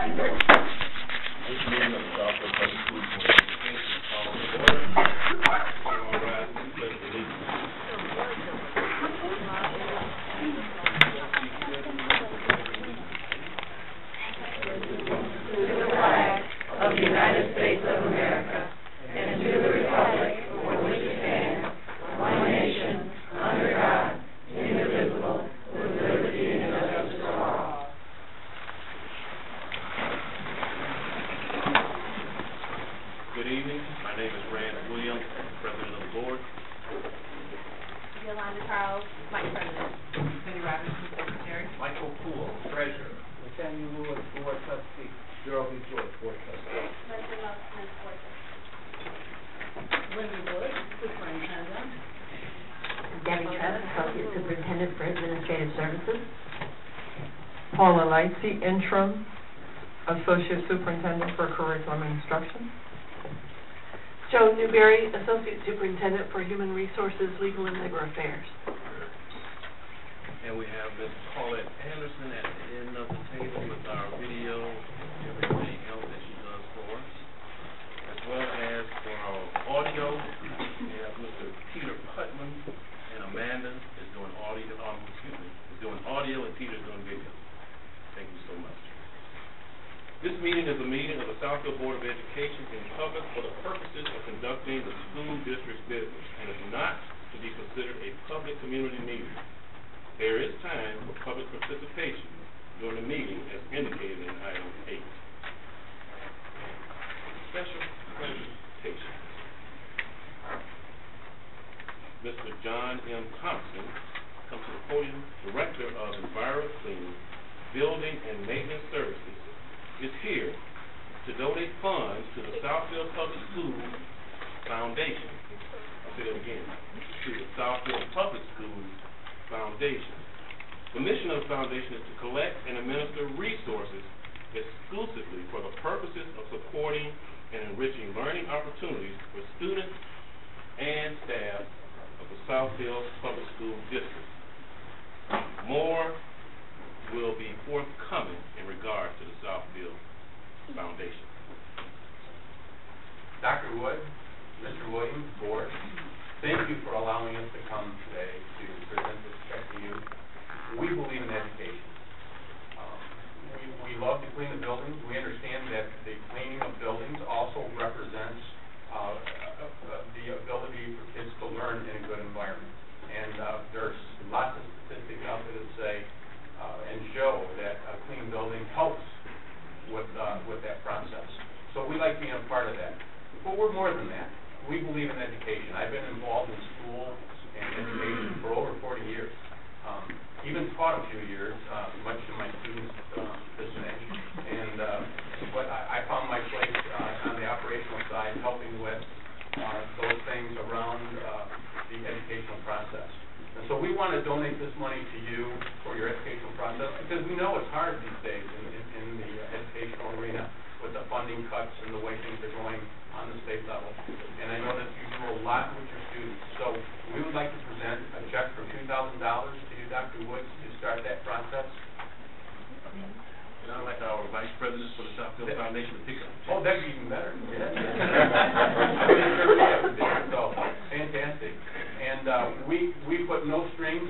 I know. The Interim Associate Superintendent for Curriculum Instruction. Joan Newberry, Associate Superintendent for Human Resources, Legal and Labor Affairs.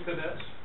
for this?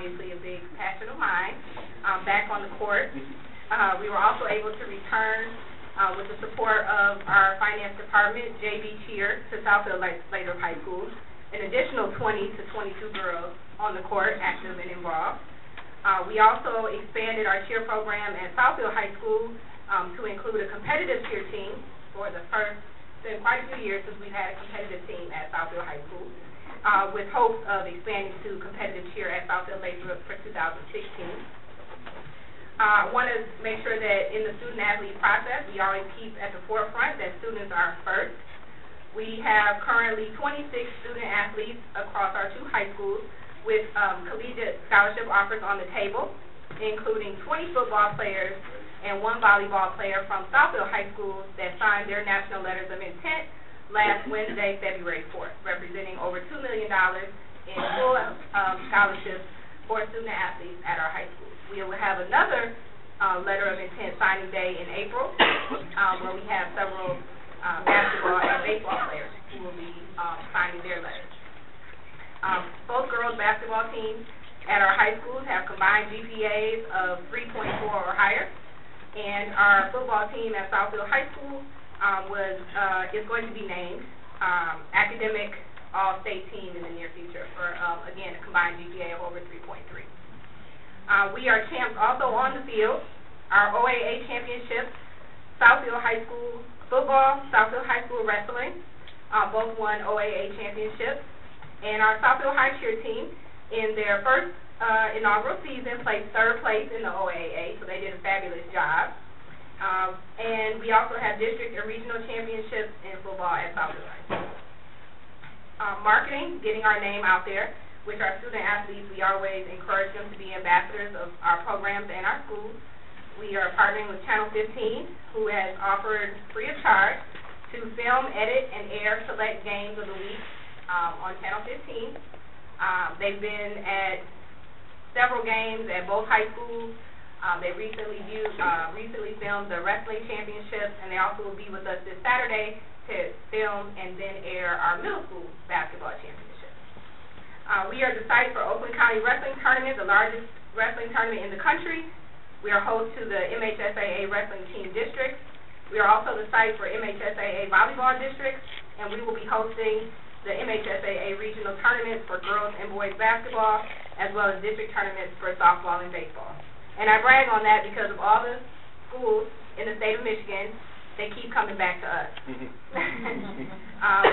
Obviously a big passion of mine, um, back on the court. Uh, we were also able to return, uh, with the support of our finance department, JV Cheer, to Southfield Lathrup High School, an additional 20 to 22 girls on the court, active and involved. Uh, we also expanded our cheer program at Southfield High School um, to include a competitive cheer team for the first, it's been quite a few years since we've had a competitive team at Southfield High School, uh, with hopes of expanding to competitive cheer at Southfield Lathrup for 2016. I uh, want to make sure that in the student athlete process, we always keep at the forefront that students are first. We have currently 26 student athletes across our two high schools with um, collegiate scholarship offers on the table, including 20 football players and one volleyball player from Southfield High School that signed their national letters of intent last Wednesday, February 4th, representing over $2 million in full um, scholarships for student athletes at our high schools. We will have another uh, letter of intent signing day in April, um, where we have several uh, basketball and baseball players who will be um, signing their letters. Um, both girls basketball teams at our high schools have combined GPAs of 3.4 or higher, and our football team at Southfield High School um, was uh, is going to be named um, academic all-state team in the near future for um, again a combined GPA of over 3.3. Uh, we are champs also on the field. Our OAA championships, Southfield High School football, Southfield High School wrestling, uh, both won OAA championships. And our Southfield High cheer team, in their first uh, inaugural season, placed third place in the OAA, so they did a fabulous job. Um, and we also have district and regional championships in football at School. Uh, marketing, getting our name out there which our student athletes, we always encourage them to be ambassadors of our programs and our schools. We are partnering with Channel 15, who has offered free of charge to film, edit, and air select games of the week um, on Channel 15. Um, they've been at several games at both high schools. Um, they recently uh, recently filmed the wrestling championships, and they also will be with us this Saturday to film and then air our middle school basketball championship. Uh, we are the site for Oakland County Wrestling Tournament, the largest wrestling tournament in the country. We are host to the MHSAA Wrestling Team District. We are also the site for MHSAA Volleyball District, and we will be hosting the MHSAA Regional Tournaments for girls and boys basketball, as well as district tournaments for softball and baseball. And I brag on that because of all the schools in the state of Michigan they keep coming back to us. um,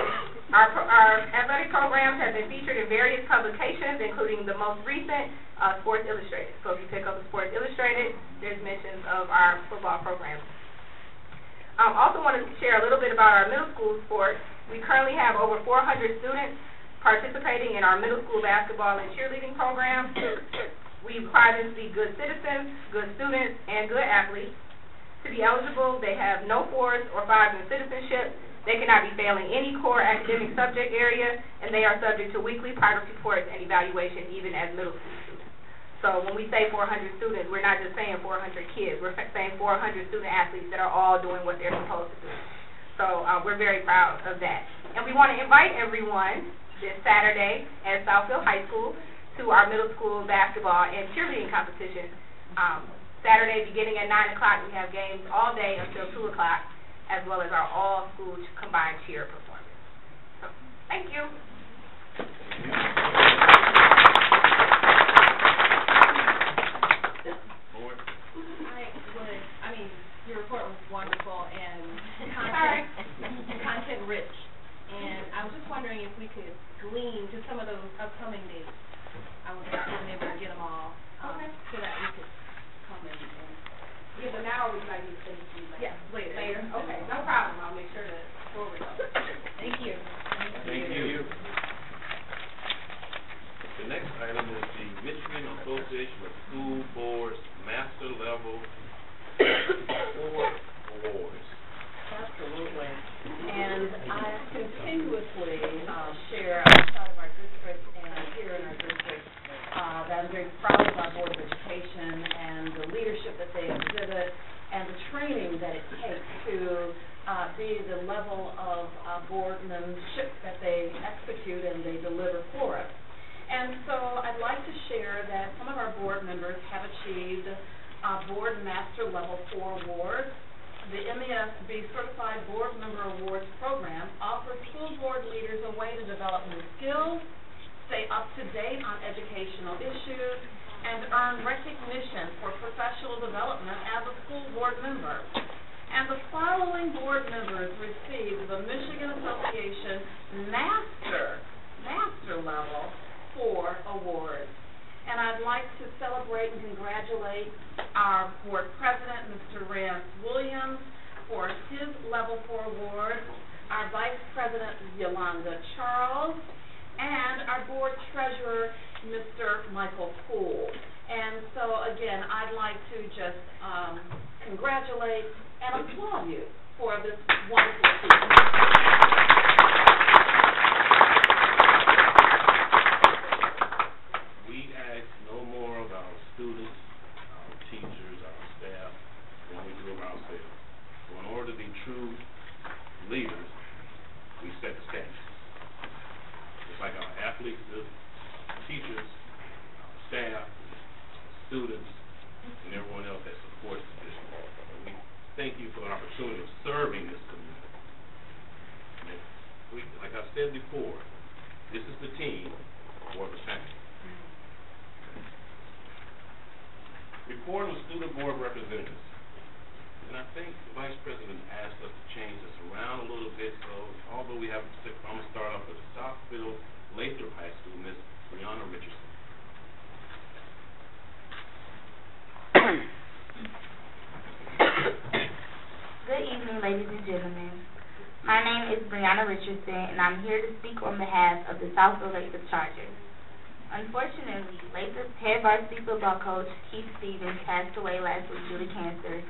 our, our athletic programs have been featured in various publications, including the most recent, uh, Sports Illustrated. So if you pick up Sports Illustrated, there's mentions of our football programs. I um, also want to share a little bit about our middle school sports. We currently have over 400 students participating in our middle school basketball and cheerleading programs. We require them to be good citizens, good students, and good athletes. To be eligible, they have no fours or fives in citizenship. They cannot be failing any core academic subject area, and they are subject to weekly progress reports and evaluation even as middle school students. So when we say 400 students, we're not just saying 400 kids. We're saying 400 student athletes that are all doing what they're supposed to do. So uh, we're very proud of that. And we want to invite everyone this Saturday at Southfield High School to our middle school basketball and cheerleading competition. Um, Saturday, beginning at nine o'clock, we have games all day until two o'clock, as well as our all-school combined cheer performance. So, thank you. I would, I mean, your report was wonderful and Sorry. content, content rich. And I was just wondering if we could glean to some of those upcoming dates. I was not able to get them all, um, Okay. so that we could come in and, Give them now, or would you like me to send it to you later? yes, later. Later, okay, no problem, I'll make sure to forward those. Thank you. Thank you. The next item is the Michigan Association of School Boards Master Level Four Awards. Absolutely. And I continuously uh, share outside of our district and here in our district uh, that I'm very proud of our Board of Education and the leadership that they exhibit and the training that it takes to uh, be the level of uh, boardmanship that they execute and they deliver for us. And so I'd like to share that some of our board members have achieved uh, Board Master Level 4 awards. The MASB Certified Board Member Awards Program offers school board leaders a way to develop new skills, stay up to date on educational issues, and earn recognition for professional development as a school board member. And the following board members received the Michigan Association Master, Master Level Four Awards. And I'd like to celebrate and congratulate our board president, Mr. Rance Williams, for his Level Four award, our vice president, Yolanda Charles, and our board treasurer, Mr. Michael Poole. And so, again, I'd like to just um, congratulate and applaud you for this wonderful achievement. We ask no more of our students, our teachers, our staff, than we do of ourselves. So in order to be true leaders, we set the standards. Just like our athletes, the teachers, our staff, students, and everyone else that supports this. We thank you for the opportunity of serving this community. We, like I said before, this is the team for the family. Report of student board representatives. And I think the vice president asked us to change this around a little bit, so although we have, I'm gonna start off with Southfield Lathrup High School, Miss Brianna Richardson. Good evening, ladies and gentlemen. My name is Brianna Richardson, and I'm here to speak on behalf of the Southfield Lathrup Chargers. Unfortunately, Lathrup's head varsity football coach, Keith Stephens, passed away last week due to cancer.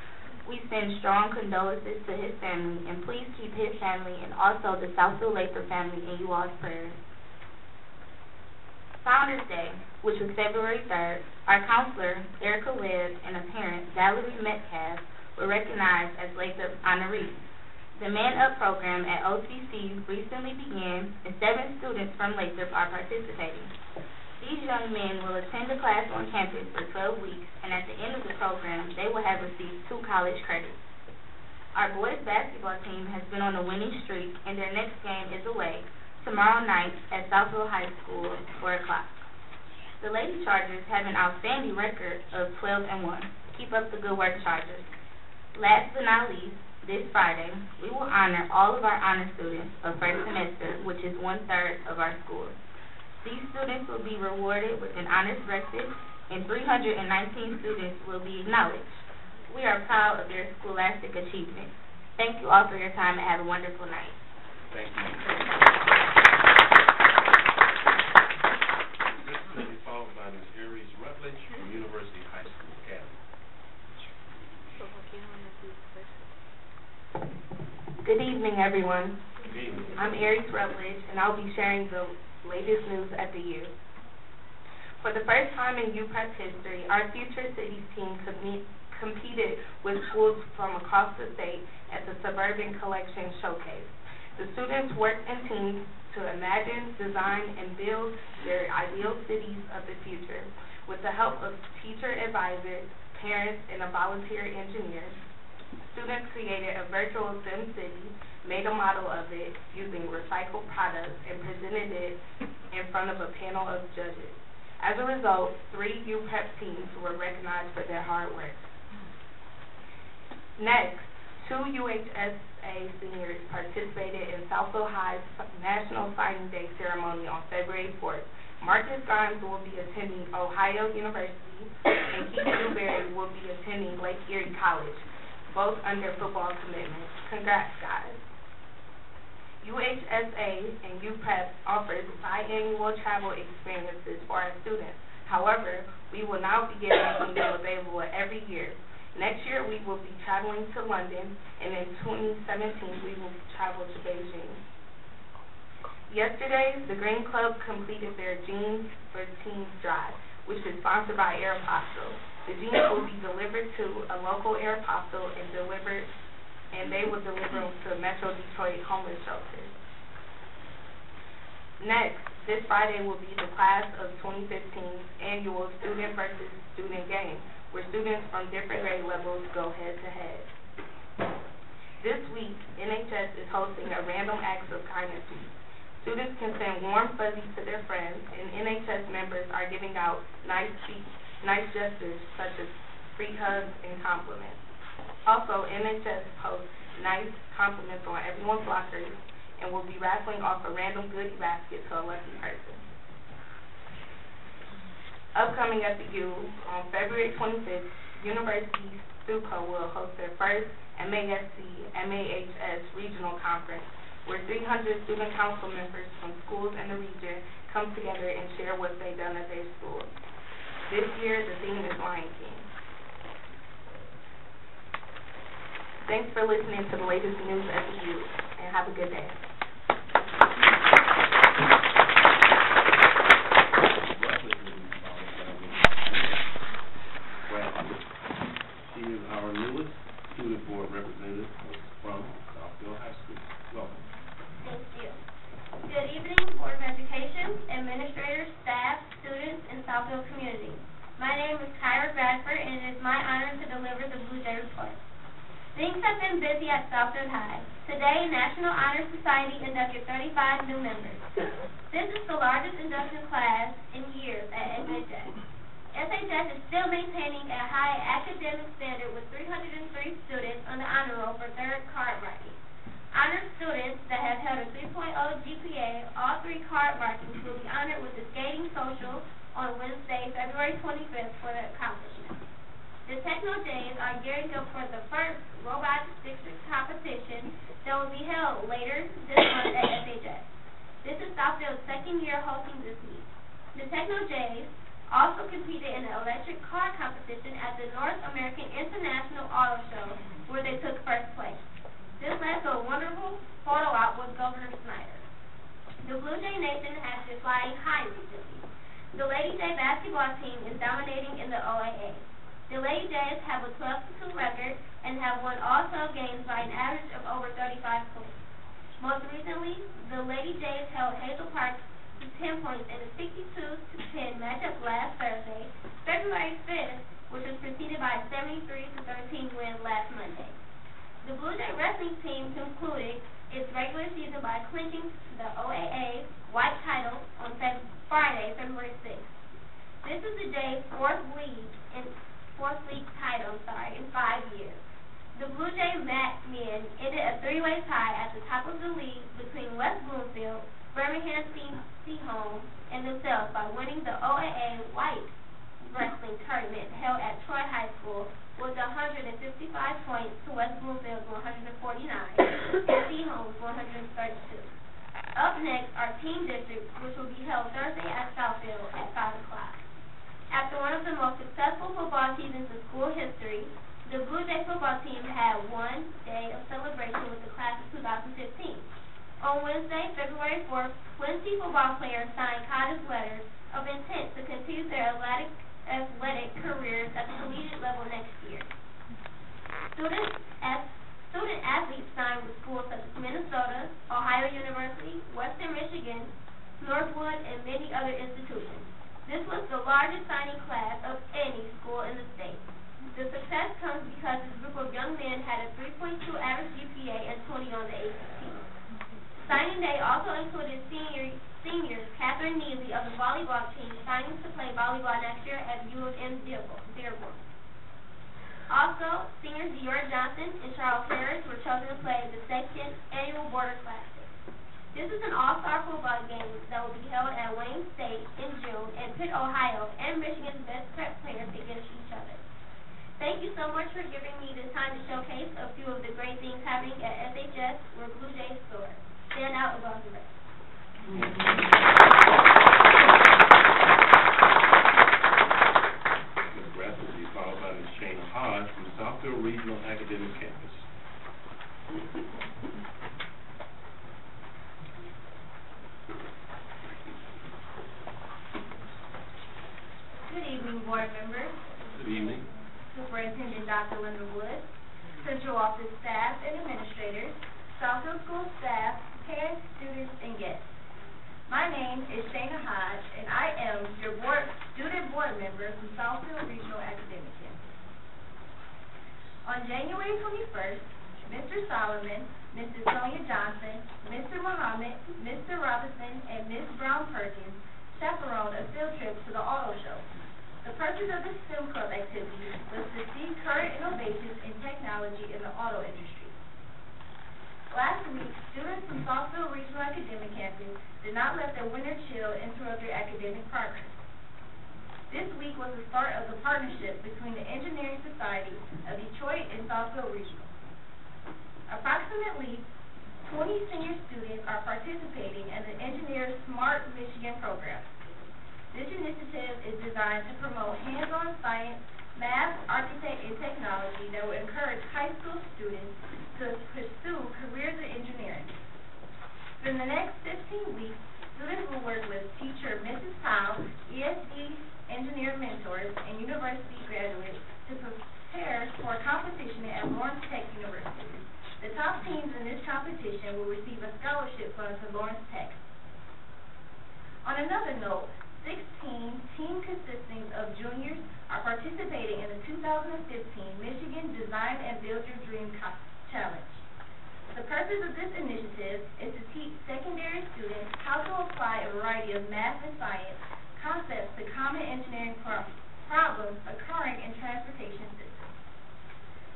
We send strong condolences to his family, and please keep his family and also the Southfield Lathrup family in you all's prayers. Founders Day, which was February 3rd, our counselor, Erica Webb, and a parent, Valerie Metcalf, were recognized as Lathrup honorees. The Man Up program at OCC recently began, and seven students from Lathrup are participating. These young men will attend a class on campus for 12 weeks, and at the end of the program, they will have received two college credits. Our boys basketball team has been on a winning streak, and their next game is away tomorrow night at Southfield High School at 4 o'clock. The Lady Chargers have an outstanding record of 12 and 1. Keep up the good work, Chargers. Last but not least, this Friday, we will honor all of our honor students of first semester, which is one-third of our school. These students will be rewarded with an honors breakfast, and 319 students will be acknowledged. We are proud of their scholastic achievements. Thank you all for your time and have a wonderful night. Thank you. This will be followed by Ms. Aries Rutledge from University High School Academy. Good evening, everyone. Good evening. I'm Aries Rutledge, and I'll be sharing the latest news at the U. For the first time in UPrep's history, our Future Cities team compe- competed with schools from across the state at the Suburban Collection Showcase. The students worked in teams to imagine, design, and build their ideal cities of the future. With the help of teacher advisors, parents, and a volunteer engineer. Students created a virtual Sim City, made a model of it using recycled products, and presented it in front of a panel of judges. As a result, three UPrep teams were recognized for their hard work. Next, two UHSA seniors participated in Southfield High's National Signing Day ceremony on February fourth. Marcus Grimes will be attending Ohio University, and Keith Newberry will be attending Lake Erie College, both under football commitments. Congrats, guys. UHSA and UPrep offers biannual travel experiences for our students. However, we will now begin making them available every year. Next year, we will be traveling to London, and in 2017, we will travel to Beijing. Yesterday, the Green Club completed their Jeans for Teens drive, which is sponsored by Aeropostale. The jeans will be delivered to a local Aeropostale and delivered, and they will deliver them to Metro Detroit homeless shelters. Next, this Friday will be the class of 2015 annual student versus student game, where students from different grade levels go head to head. This week, NHS is hosting a random acts of kindness week. Students can send warm fuzzies to their friends, and NHS members are giving out nice speech, nice gestures such as free hugs and compliments. Also, NHS posts nice compliments on everyone's lockers and will be raffling off a random goodie basket to a lucky person. Upcoming at the U, on February twenty-fifth, University Stuco will host their first MASC, MAHS Regional Conference, where three hundred student council members from schools in the region come together and share what they've done at their school. This year, the theme is Lion King. Thanks for listening to the latest news at the U, and have a good day. Bradley. She is our newest student board representative from Southfield High School. Welcome. Thank you. Good evening, Board of Education, administrators, staff, students, and Southfield community. My name is Kyra Bradford, and it is my honor to deliver the Blue Jay Report. Things have been busy at Southfield High. Today, National Honor Society inducted 35 new members. This is the largest induction class in years at SHS. SHS is still maintaining a high academic standard with 303 students on the honor roll for third card marking. Honor students that have held a 3.0 GPA, all three card markings will be honored with the skating social on Wednesday, February 25th for their accomplishments. The Techno Jays are gearing up for the first robotics district competition that will be held later this month at SHS. This is Southfield's second year hosting this meet. The Techno Jays also competed in the electric car competition at the North American International Auto Show, where they took first place. This led to a wonderful photo op with Governor Snyder. The Blue Jay Nation has been flying high recently. The Lady Jay basketball team is dominating in the OAA. The Lady Jays have a 12-2 record and have won all 12 games by an average of over 35 points. Most recently, the Lady Jays held Hazel Park to 10 points in a 62-10 matchup last Thursday, February 5th, which was preceded by a 73-13 win last Monday. The Blue Jay wrestling team concluded its regular season by clinching the OAA white title on Feb- Friday, February 6th. This is the Jays' fourth league in fourth league title, sorry, in five years. The Blue Jay mat men ended a three-way tie at the top of the league between West Bloomfield, Birmingham Sea- Seaholm, and themselves by winning the OAA white wrestling tournament held at Troy High School with 155 points to West Bloomfield's 149 and Seaholm's 132. Up next are team districts, which will be held Thursday at Southfield at 5 o'clock. After one of the most successful football seasons in school history, the Blue Jay football team had one day of celebration with the class of 2015. On Wednesday, February 4th, 20 football players signed college letters of intent to continue their athletic, athletic careers at the collegiate level next year. Students student athletes signed with schools such as Minnesota, Ohio University, Western Michigan, Northwood, and many other institutions. This was the largest signing class of any school in the state. The success comes because this group of young men had a 3.2 average GPA and 20 on the ACT. Signing day also included senior, seniors Catherine Neely of the volleyball team signing to play volleyball next year at U of M Dearborn. Also, seniors Dior Johnson and Charles Harris were chosen to play the second annual Border Classic. This is an all-star football game that will be held at Wayne State in June and pit, Ohio, and Michigan's best prep players against each other. Thank you so much for giving me this time to showcase a few of the great things happening at SHS or Blue Jays Store. Stand out above the rest. Ms. Bradford will be followed by Ms. Shana Hodge from Southfield Regional Academic Campus. Good evening, board members, Good evening. Superintendent Dr. Linda Wood, Central Office staff and administrators, Southfield School staff, parents, students, and guests. My name is Shana Hodge, and I am your board, student board member from Southfield Regional Academic Campus. On January twenty-first, Mr. Solomon, Mrs. Sonia Johnson, Mr. Muhammad, Mr. Robinson, and Ms. Brown Perkins chaperoned a field trip to the auto show. The purpose of this STEM Club activity was to see current innovations in technology in the auto industry. Last week, students from Southfield Regional Academic Campus did not let their winter chill interrupt their academic progress. This week was the start of the partnership between the Engineering Society of Detroit and Southfield Regional. Approximately twenty senior students are participating in the Engineer Smart Michigan program. This initiative is designed to promote hands-on science, math, architect, and technology that will encourage high school students to pursue careers in engineering. For the next fifteen weeks, students will work with teacher Mrs. Powell, ESD engineer mentors, and university graduates to prepare for a competition at Lawrence Tech University. The top teams in this competition will receive a scholarship fund to Lawrence Tech. On another note, sixteen team consisting of juniors are participating in the two thousand and fifteen Michigan Design and Build Your Dream Co- Challenge. The purpose of this initiative is to teach secondary students how to apply a variety of math and science concepts to common engineering pro- problems occurring in transportation systems.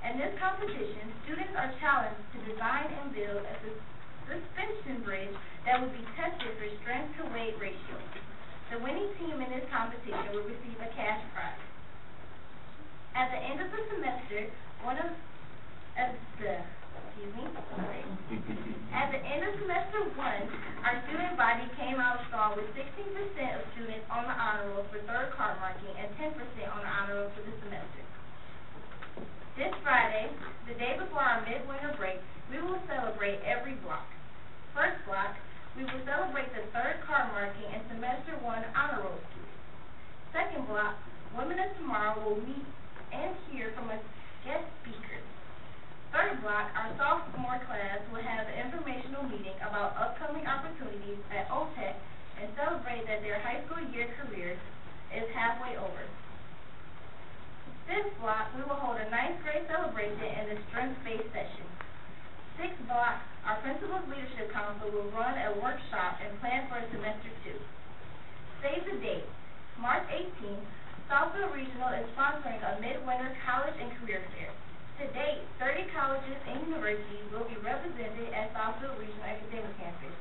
In this competition, students are challenged to design and build a sus- suspension bridge that will be tested for strength to weight ratio. The winning team in this competition will receive a cash prize. At the end of the semester, one of, at the, excuse me. At the end of semester one, our student body came out strong with sixteen percent of students on the honor roll for third card marking and ten percent on the honor roll for the semester. This Friday, the day before our midwinter break, we will celebrate every block. First block, we will celebrate the third card marking and semester one honor roll students. Second block, Women of Tomorrow will meet and hear from a guest speaker. Third block, our sophomore class will have an informational meeting about upcoming opportunities at OTEC and celebrate that their high school year career is halfway over. Fifth block, we will hold a ninth grade celebration and a strength-based session. Sixth block, our Principal's Leadership Council will run a workshop and plan for semester two. Save the date, March eighteenth, Southfield Regional is sponsoring a midwinter college and career fair. To date, thirty colleges and universities will be represented at Southfield Regional Academic Campus.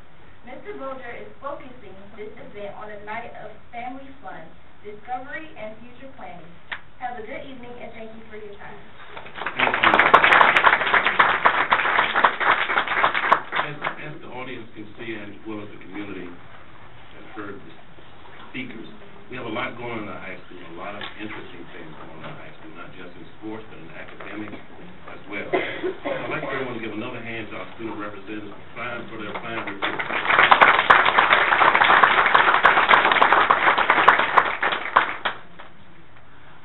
Mr. Bolger is focusing this event on a night of family fun, discovery, and future planning. Have a good evening and thank you for your time. As the audience can see, as well as the community has heard the speakers, we have a lot going on in our high school, a lot of interesting things going on in our high school, not just in sports, but in academics as well. I'd like for everyone to give another student representatives for flying for their fine report.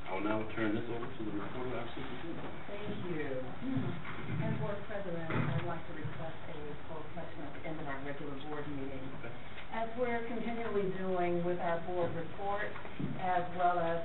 I will now turn this over to the report of our superintendent. Thank you. Hmm. As board president, I'd like to request a closed session at the end of our regular board meeting. As we're continually doing with our board report, as well as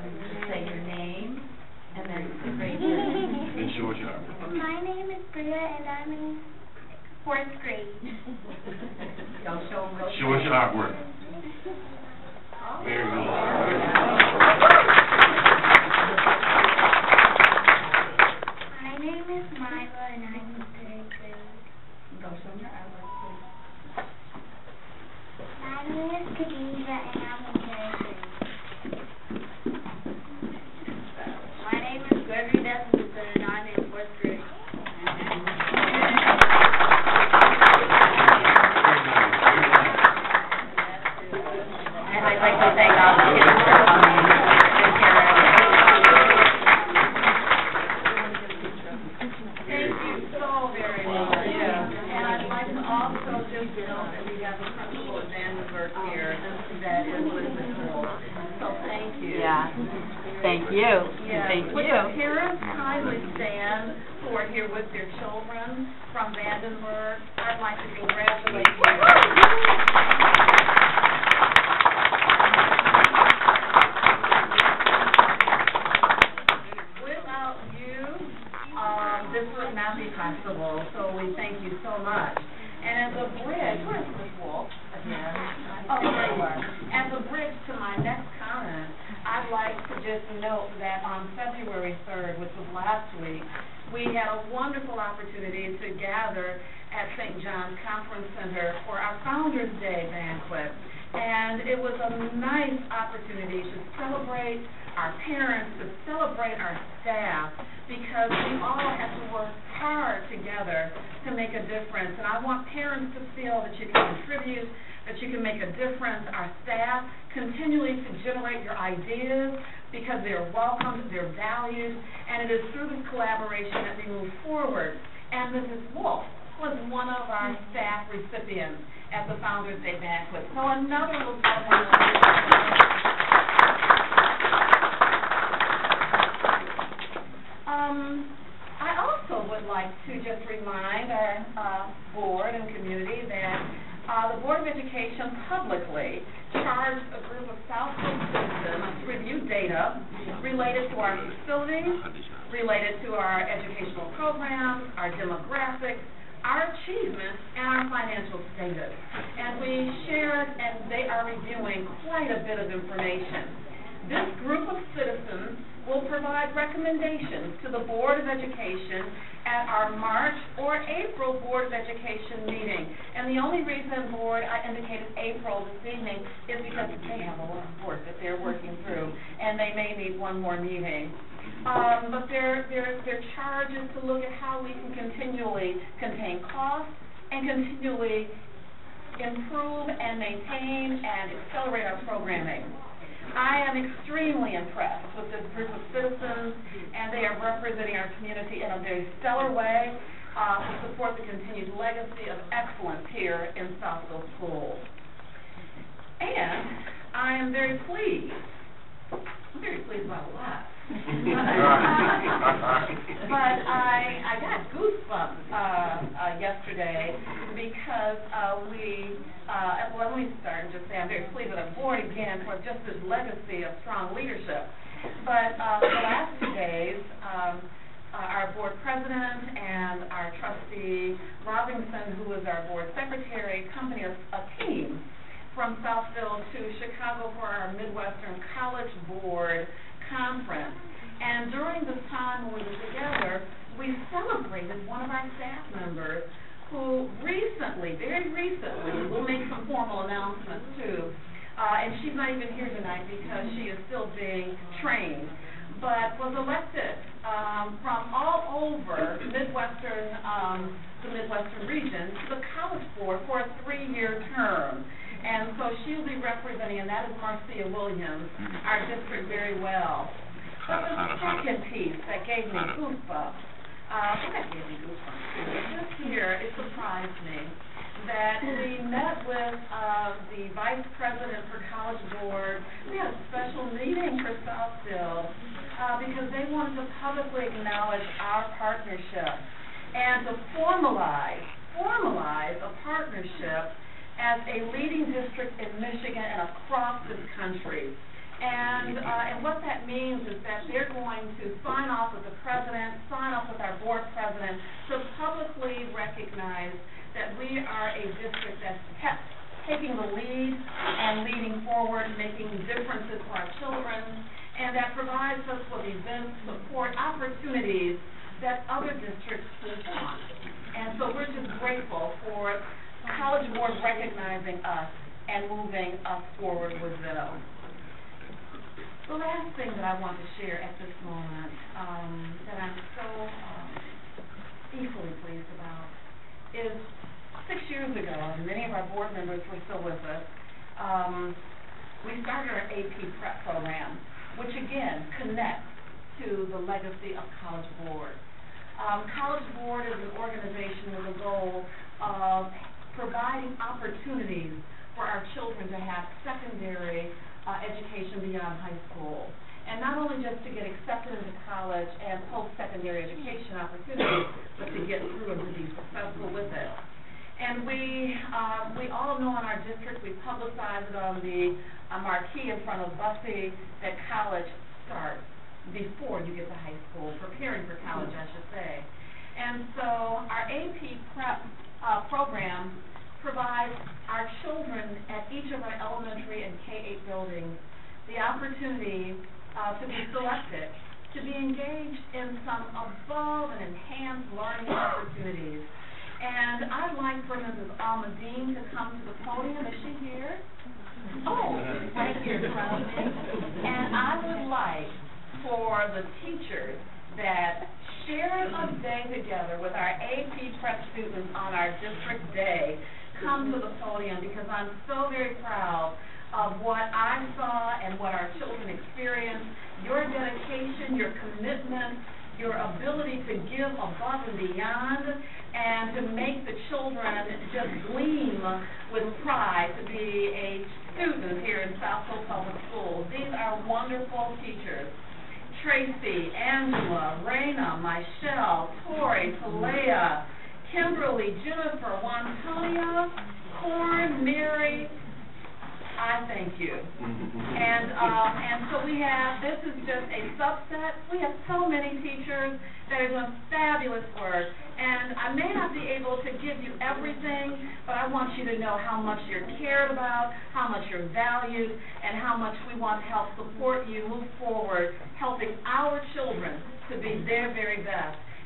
Just say your name and then grade your name. And show what you are. My name is Bria and I'm in fourth grade. Don't show them what Show us your artwork. Very good.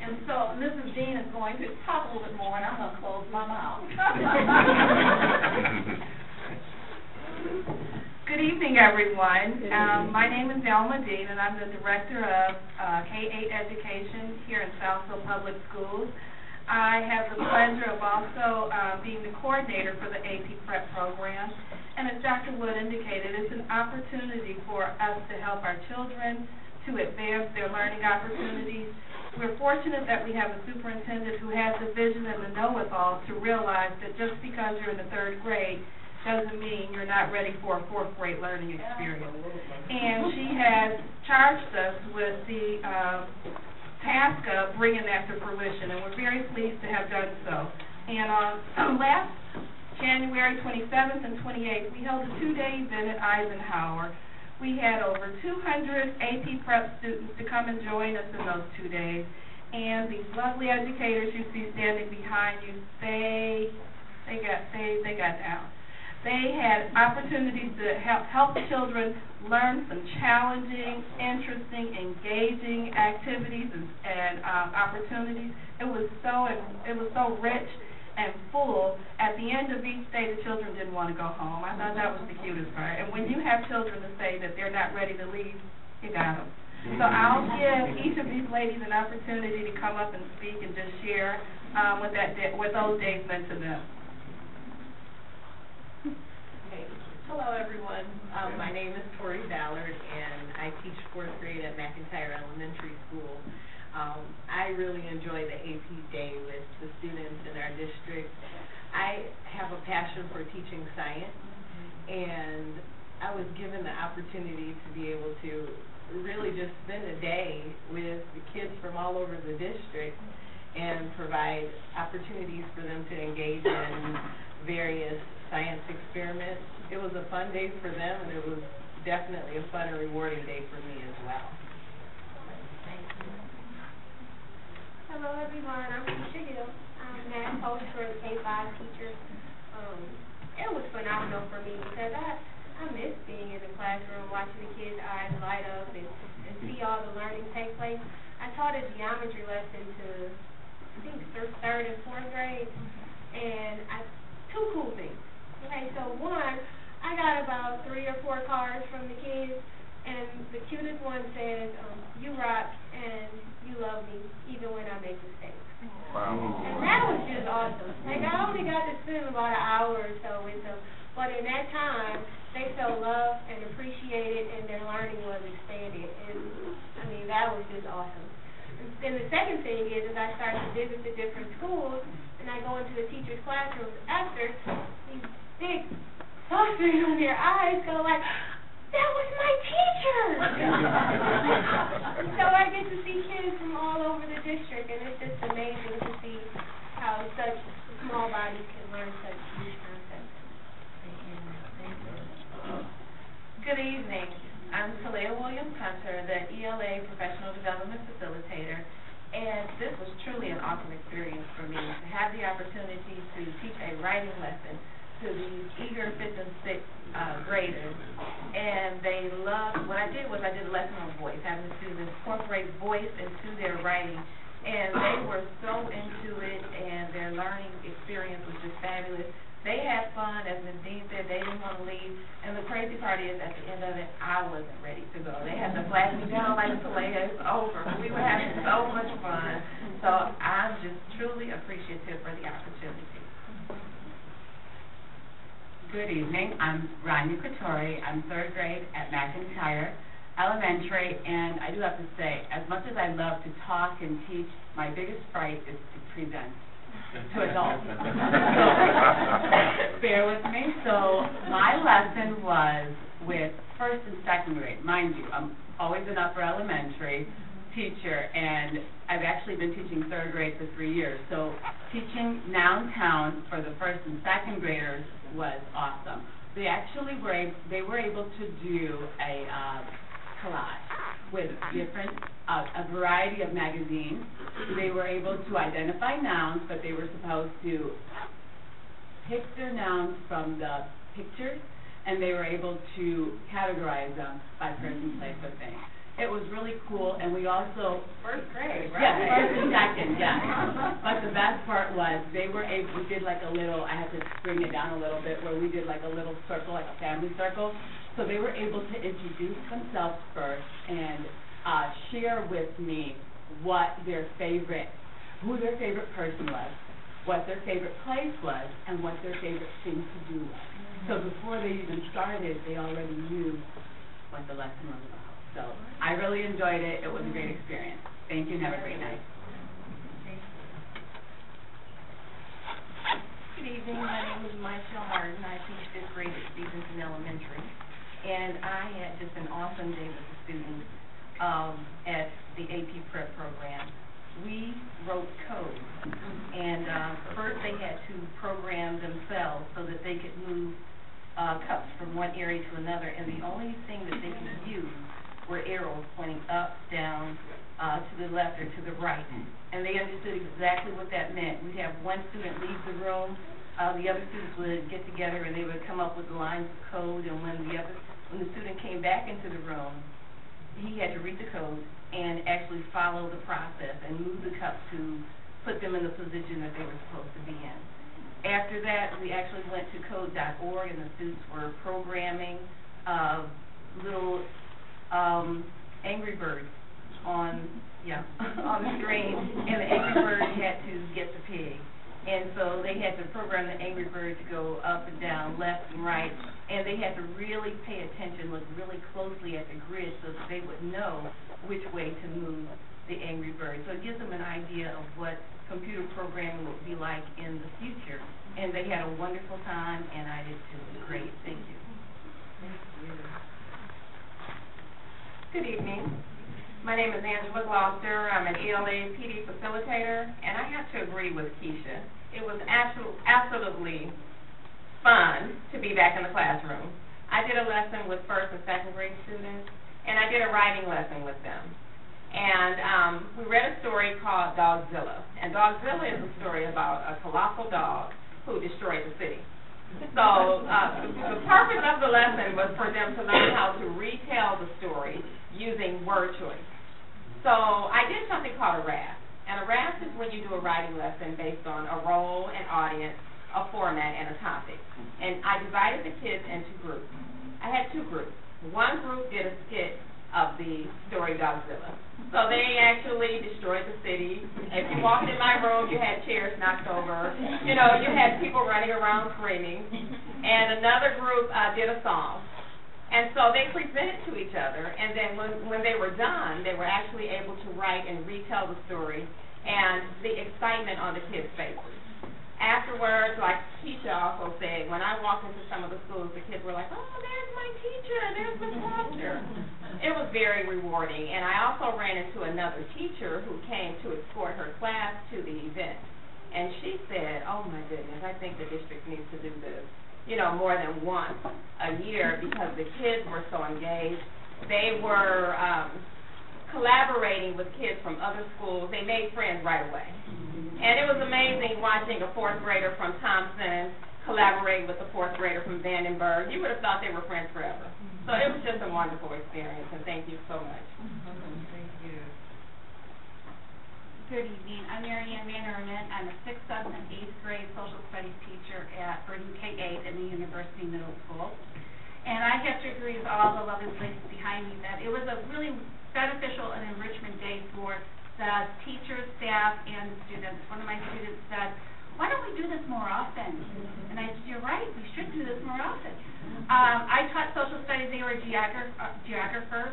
And so Mrs. Dean is going to talk a little bit more, and I'm gonna close my mouth. Good evening, everyone. Um, my name is Elma Dean, and I'm the Director of uh, K-8 Education here in Southfield Public Schools. I have the pleasure of also uh, being the coordinator for the AP Prep program. And as Dr. Wood indicated, it's an opportunity for us to help our children to advance their learning opportunities. We're fortunate that we have a superintendent who has the vision and the know-it-all to realize that just because you're in the third grade doesn't mean you're not ready for a fourth grade learning experience. And she has charged us with the um, task of bringing that to fruition, and we're very pleased to have done so. And on last January 27th and 28th, we held a two-day event at Eisenhower. We had over 200 AP Prep students to come and join us in those two days. And these lovely educators you see standing behind you, they they got they they got down. They had opportunities to help help children learn some challenging, interesting, engaging activities and, and um, opportunities. It was so it was so rich and full. At the end of each day, the children didn't want to go home. I thought that was the cutest part. And when you have children to say that they're not ready to leave, you got them. So I'll give each of these ladies an opportunity to come up and speak and just share um, what that day, what those days meant to them. Okay. Hello, everyone. Um, my name is Tori Ballard, and I teach fourth grade at McIntyre Elementary School. Um, I really enjoy the AP day with the students in our district. I have a passion for teaching science, and I was given the opportunity to be able to really just spend a day with the kids from all over the district and provide opportunities for them to engage in various science experiments. It was a fun day for them, and it was definitely a fun and rewarding day for me as well. Hello, everyone. I'm Keisha Hill. I'm math coach for the K-5 teachers. Um, it was phenomenal for me because I I miss being in the classroom, watching the kids' eyes light up and, and see all the learning take place. I taught a geometry lesson to I think third, third and fourth grade, and I two cool things. Okay, so one, I got about three or four cards from the kids, and the cutest one says, um, "You rock," and you love me even when I make mistakes. Wow. And that was just awesome. Like I only got to spend about an hour or so with them, but in that time they felt loved and appreciated, and their learning was expanded. And I mean that was just awesome. And then the second thing is, is I started to visit the different schools, and I go into the teachers' classrooms after these big saucers on their eyes go like that was my teacher. so I get to see kids from all over the district, and it's just amazing to see how such small bodies can learn such huge concepts. Good evening. I'm Talia Williams Hunter, the ELA Professional Development Facilitator, and this was truly an awesome experience for me to have the opportunity to teach a writing lesson to these eager fifth and sixth uh, graders, and they loved, what I did was I did a lesson on voice, having the students incorporate voice into their writing, and they were so into it, and their learning experience was just fabulous. They had fun, as Ms. Dean said, they didn't want to leave, and the crazy part is, at the end of it, I wasn't ready to go. They had to flag me down like it's it's over. We were having so much fun, so I'm just truly appreciative for the opportunity. Good evening. I'm Rania Katori. I'm third grade at McIntyre Elementary, and I do have to say, as much as I love to talk and teach, my biggest fright is to present to adults. so, Bear with me. So my lesson was with first and second grade. Mind you, I'm always in upper elementary teacher, and I've actually been teaching third grade for three years. So teaching noun town for the first and second graders was awesome. They actually were they were able to do a uh, collage with different, uh, a variety of magazines. They were able to identify nouns, but they were supposed to pick their nouns from the pictures, and they were able to categorize them by person, place, or thing. It was really cool, and we also First grade, right? Yes, first and second, yeah. But the best part was, they were able, we did like a little, I had to bring it down a little bit, where we did like a little circle, like a family circle. So they were able to introduce themselves first and, uh, share with me what their favorite, who their favorite person was, what their favorite place was, and what their favorite thing to do was. So before they even started, they already knew what the lesson was about. So I really enjoyed it. It was a great experience. Thank you and have a great night. Good evening, my name is Michelle Martin, I teach fifth grade at Stevenson Elementary. And I had just an awesome day with the students, um, at the AP prep program. We wrote code, and, uh, first they had to program themselves so that they could move, uh, cups from one area to another, and the only thing that they could use were arrows pointing up, down, uh, to the left or to the right. And they understood exactly what that meant. We'd have one student leave the room, uh, the other students would get together and they would come up with the lines of code, and when the other, when the student came back into the room, he had to read the code and actually follow the process and move the cups to put them in the position that they were supposed to be in. After that, we actually went to code.org and the students were programming, uh, little, um, Angry Birds on, yeah, on the screen, and the Angry Bird had to get the pig. And so they had to program the Angry Bird to go up and down, left and right, and they had to really pay attention, look really closely at the grid so that they would know which way to move the Angry Bird. So it gives them an idea of what computer programming would be like in the future. And they had a wonderful time, and I did too. It was great. Thank you. Good evening. My name is Angela Gloucester. I'm an ELA PD facilitator, and I have to agree with Keisha. It was absol- absolutely fun to be back in the classroom. I did a lesson with first and second grade students, and I did a writing lesson with them. And um, we read a story called Dogzilla. And Dogzilla is a story about a colossal dog who destroyed the city. So uh, the purpose of the lesson was for them to learn how to retell the story using word choice. So I did something called a RAF. And a RAF is when you do a writing lesson based on a role, an audience, a format, and a topic. And I divided the kids into groups. I had two groups. One group did a skit of the story Godzilla. So they actually destroyed the city. If you walked in my room, you had chairs knocked over. You know, you had people running around screaming. And another group uh, did a song. And so they presented to each other, and then when, when they were done, they were actually able to write and retell the story and the excitement on the kids' faces. Afterwards, like Keisha also said, when I walked into some of the schools, the kids were like, oh, there's my teacher, there's Miss Foster. It was very rewarding, and I also ran into another teacher who came to escort her class to the event. And she said, oh my goodness, I think the district needs to do this you know, more than once a year because the kids were so engaged. They were um, collaborating with kids from other schools. They made friends right away. And it was amazing watching a fourth grader from Thompson collaborate with a fourth grader from Vandenberg. You would have thought they were friends forever. So it was just a wonderful experience, and thank you so much. Thank you. Good evening. I'm Mary Ann Van Erman. I'm a sixth, seventh, and eighth grade social studies teacher at Burden K-8 in the University Middle School. And I have to agree with all the lovely ladies behind me that it was a really beneficial and enrichment day for the teachers, staff, and students. One of my students said, why don't we do this more often? And I said, you're right, we should do this more often. Um, I taught social studies, they were geograph uh,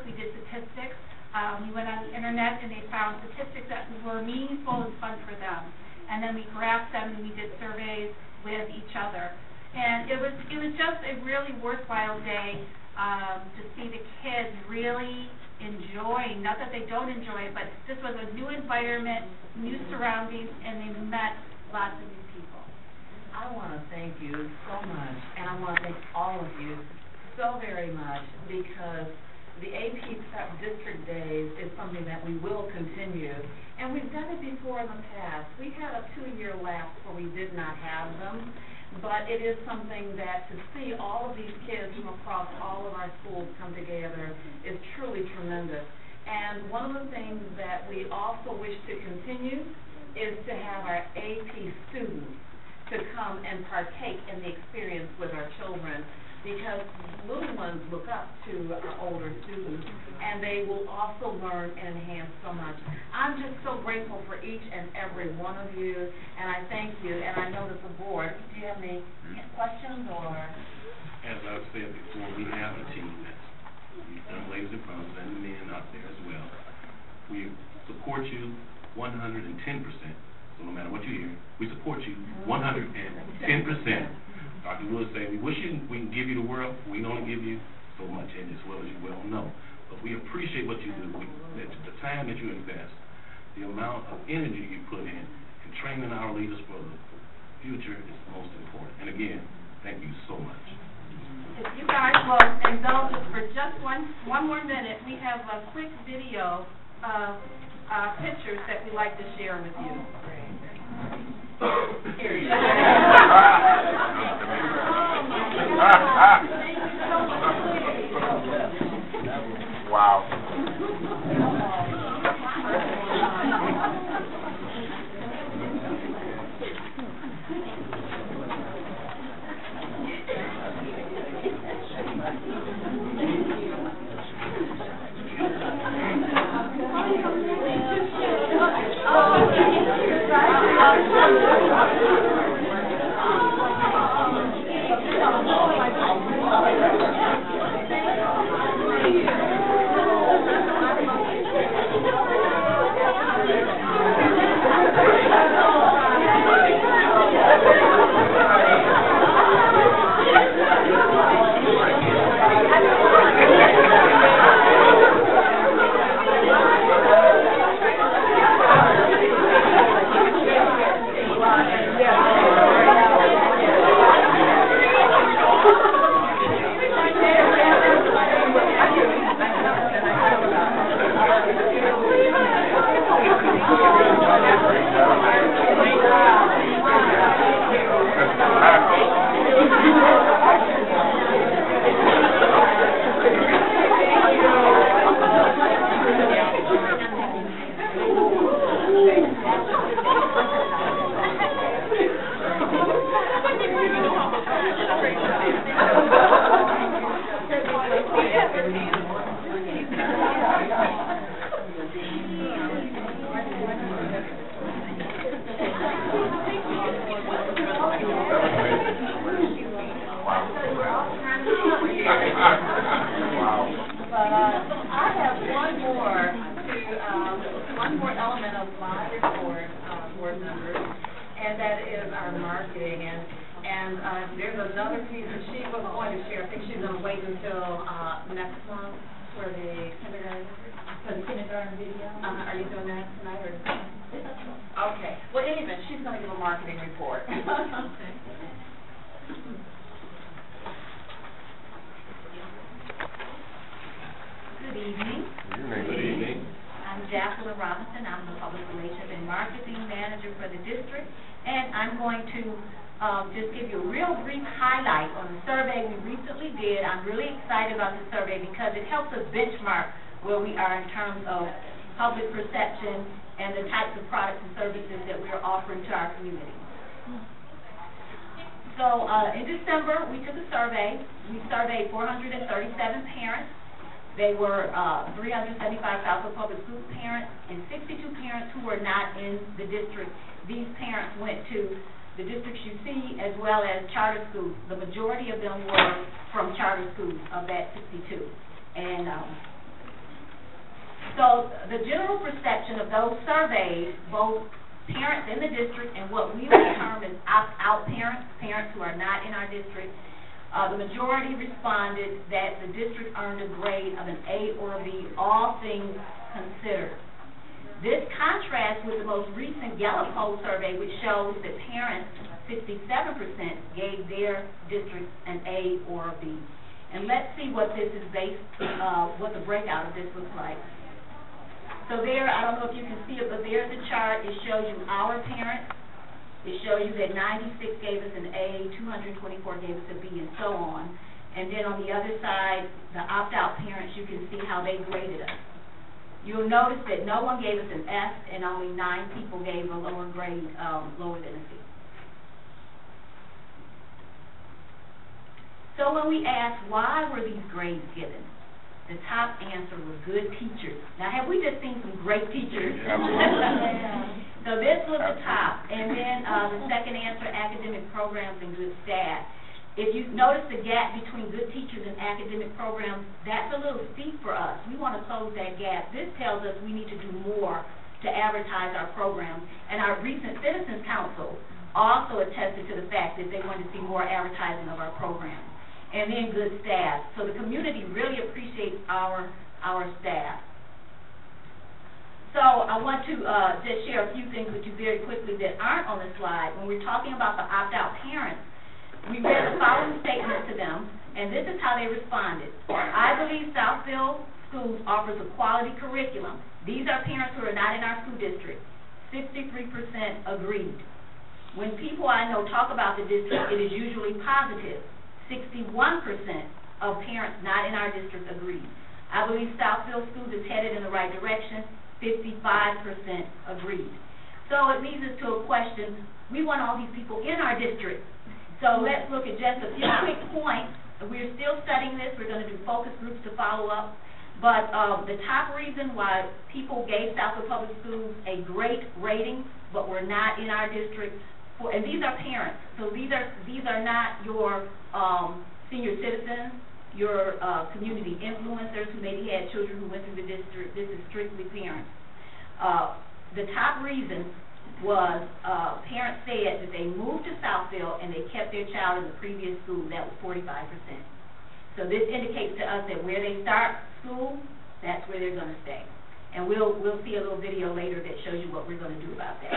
we did statistics. Um, we went on the internet and they found statistics that were meaningful and fun for them. And then we graphed them and we did surveys with each other. And it was it was just a really worthwhile day um, to see the kids really enjoying, not that they don't enjoy it, but this was a new environment, new surroundings, and they met lots of new people. I want to thank you so much, and I want to thank all of you so very much because the AP Prep District Days is something that we will continue, and we've done it before in the past. We had a two-year lapse where we did not have them, but it is something that to see all of these kids from across all of our schools come together is truly tremendous. And one of the things that we also wish to continue is to have our AP students to come and partake in the experience with our children because little ones look up to our older students and they will also learn and enhance so much. I'm just so grateful for each and every one of you and I thank you and I know that the board, do you have any questions or? As I've said before, we have a team that's, young ladies and fellows and men out there as well. We support you one hundred and ten percent, so no matter what you hear, we support you mm-hmm. one hundred and ten percent. Dr. Wood said, we wish you, we can give you the world, we can only give you so much, and as well as you well know. But we appreciate what you do, we, that the time that you invest, the amount of energy you put in, and training our leaders for the future is most important. And again, thank you so much. If you guys will indulge us for just one, one more minute, we have a quick video of, uh, pictures that we'd like to share with you. You Wow. Nine people gave a lower grade, um, lower than a C. So when we asked why were these grades given, the top answer was good teachers. Now, have we just seen some great teachers? So this was the top, and then, uh, the second answer, academic programs and good staff. If you notice the gap between good teachers and academic programs, that's a little steep for us. We want to close that gap. This tells us we need to do more to advertise our programs. And our recent Citizens Council also attested to the fact that they wanted to see more advertising of our programs. And then good staff. So the community really appreciates our, our staff. So I want to uh, just share a few things with you very quickly that aren't on the slide. When we're talking about the opt-out parents, we read the following statement to them, and this is how they responded. I believe Southfield Schools offers a quality curriculum. These are parents who are not in our school district. Sixty-three percent agreed. When people I know talk about the district, it is usually positive. Sixty-one percent of parents not in our district agreed. I believe Southfield Schools is headed in the right direction fifty-five percent agreed. So it leads us to a question, we want all these people in our district. So let's look at just a few quick points. We're still studying this, we're gonna do focus groups to follow up. But, um, the top reason why people gave Southfield Public Schools a great rating, but were not in our district, for, and these are parents, so these are, these are not your, um, senior citizens, your uh, community influencers who maybe had children who went through the district, this is strictly parents. Uh, the top reason was, uh, parents said that they moved to Southfield and they kept their child in the previous school, that was forty-five percent. So this indicates to us that where they start school, that's where they're gonna stay. And we'll, we'll see a little video later that shows you what we're gonna do about that.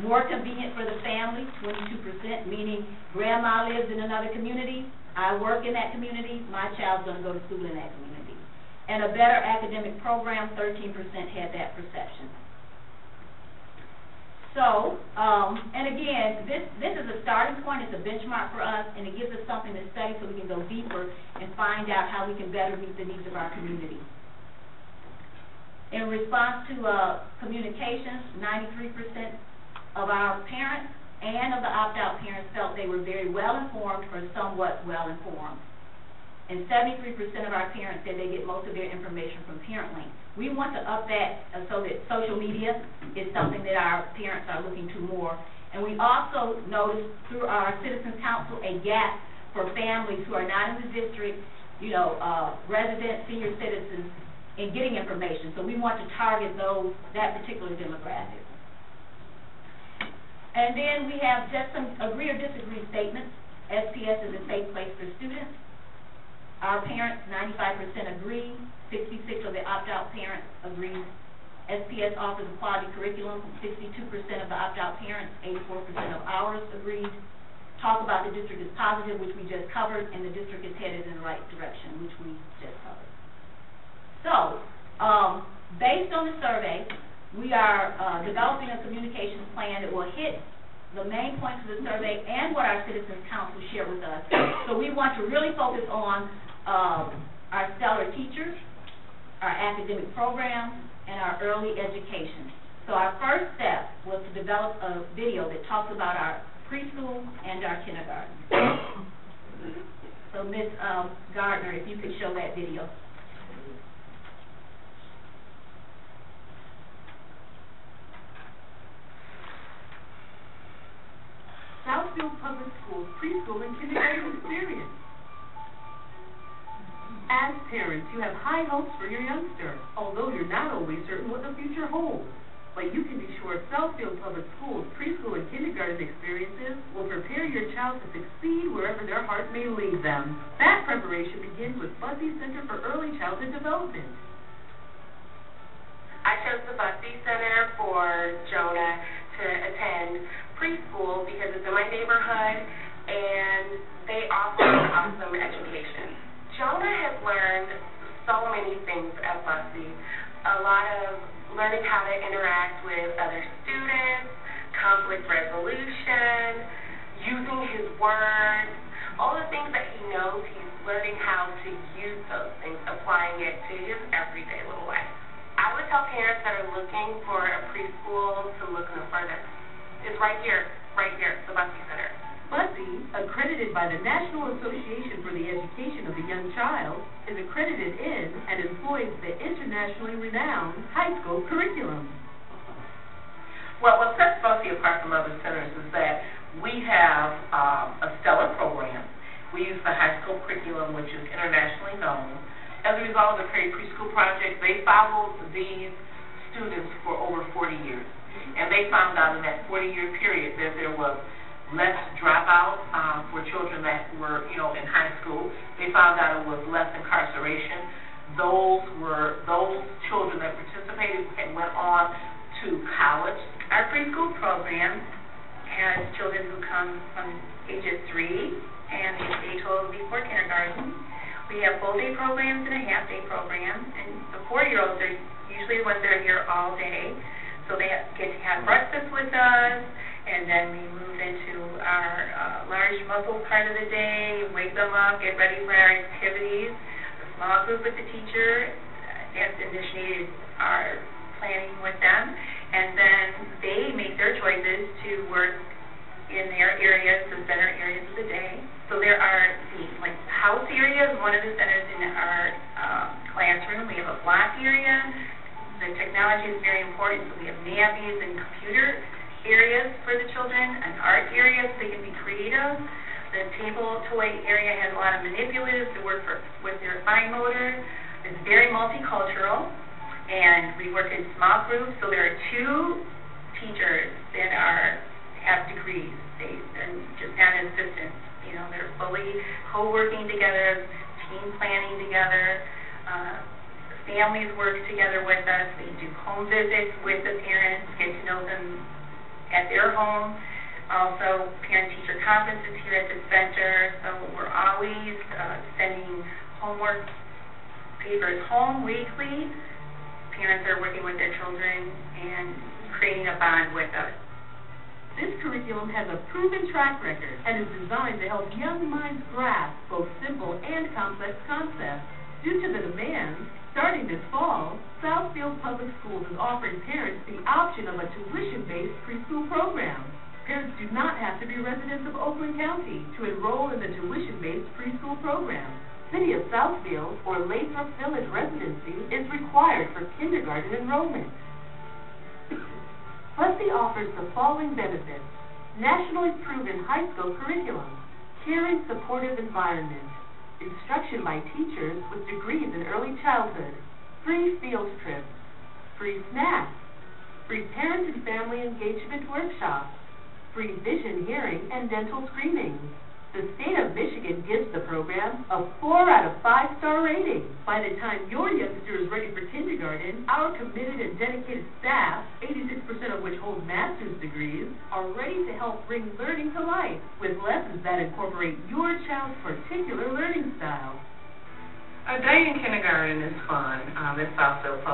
More convenient for the family, twenty-two percent, meaning grandma lives in another community, I work in that community, my child's gonna go to school in that community. And a better academic program, thirteen percent had that perception. So, um, and again, this, this is a starting point, it's a benchmark for us, and it gives us something to study so we can go deeper and find out how we can better meet the needs of our community. In response to, uh, communications, ninety-three percent of our parents and of the opt-out parents felt they were very well-informed or somewhat well-informed. And seventy-three percent of our parents said they get most of their information from ParentLink. We want to up that uh, so that social media is something that our parents are looking to more. And we also noticed through our Citizens Council a gap for families who are not in the district, you know, uh, senior citizens in getting information. So we want to target those, that particular demographic. And then we have just some agree or disagree statements. SPS is a safe place for students. Our parents, ninety-five percent agree, sixty-six of the opt-out parents agree. SPS offers a quality curriculum, sixty-two percent of the opt-out parents, eighty-four percent of ours agreed. Talk about the district is positive, which we just covered, and the district is headed in the right direction, which we just covered. So, um, based on the survey, we are, uh, developing a communications plan that will hit the main points of the survey and what our citizens council shared with us. So we want to really focus on, um, our stellar teachers, our academic programs, and our early education. So our first step was to develop a video that talks about our preschool and our kindergarten. So Ms. um, Gardner, if you could show that video. Southfield Public Schools preschool and kindergarten experience. As parents, you have high hopes for your youngster, although you're not always certain what the future holds. But you can be sure Southfield Public Schools preschool and kindergarten experiences will prepare your child to succeed wherever their heart may lead them. That preparation begins with Bussey Center for Early Childhood Development. I chose the Bussey Center for Jonah to attend preschool neighborhood, and they offer an awesome education. Jonah has learned so many things at Bussey. A lot of learning how to interact with other students, conflict resolution, using his words, all the things that he knows, he's learning how to use those things, applying it to his everyday little life. I would tell parents that are looking for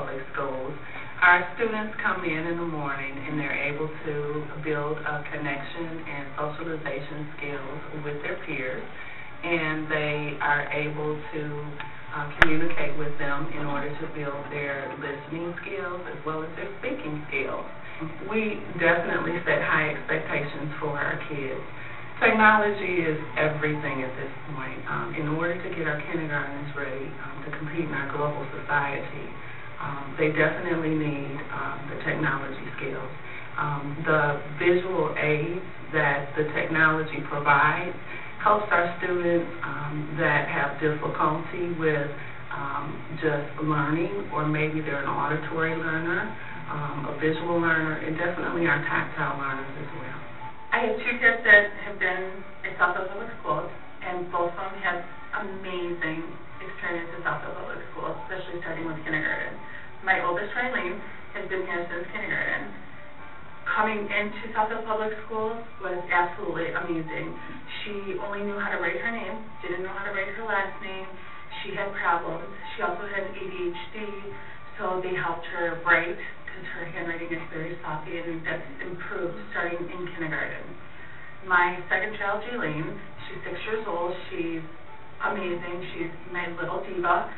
public schools, our students come in in the morning and they're able to build a connection and socialization skills with their peers, and they are able to uh, communicate with them in order to build their listening skills as well as their speaking skills. We definitely set high expectations for our kids. Technology is everything at this point. Um, in order to get our kindergartners ready um, to compete in our global society, um, they definitely need um, the technology skills. Um, the visual aids that the technology provides helps our students um, that have difficulty with um, just learning, or maybe they're an auditory learner, um, a visual learner, and definitely our tactile learners as well. I have two kids that have been at Southfield Public Schools, and both of them have amazing experience at Southfield Public Schools, especially starting with kindergarten. My oldest, Raylene, has been here since kindergarten. Coming into Southfield Public Schools was absolutely amazing. She only knew how to write her name, didn't know how to write her last name. She had problems. She also has ADHD, so they helped her write because her handwriting is very sloppy, and that's improved starting in kindergarten. My second child, Jaylene, she's six years old. She's amazing. She's my little diva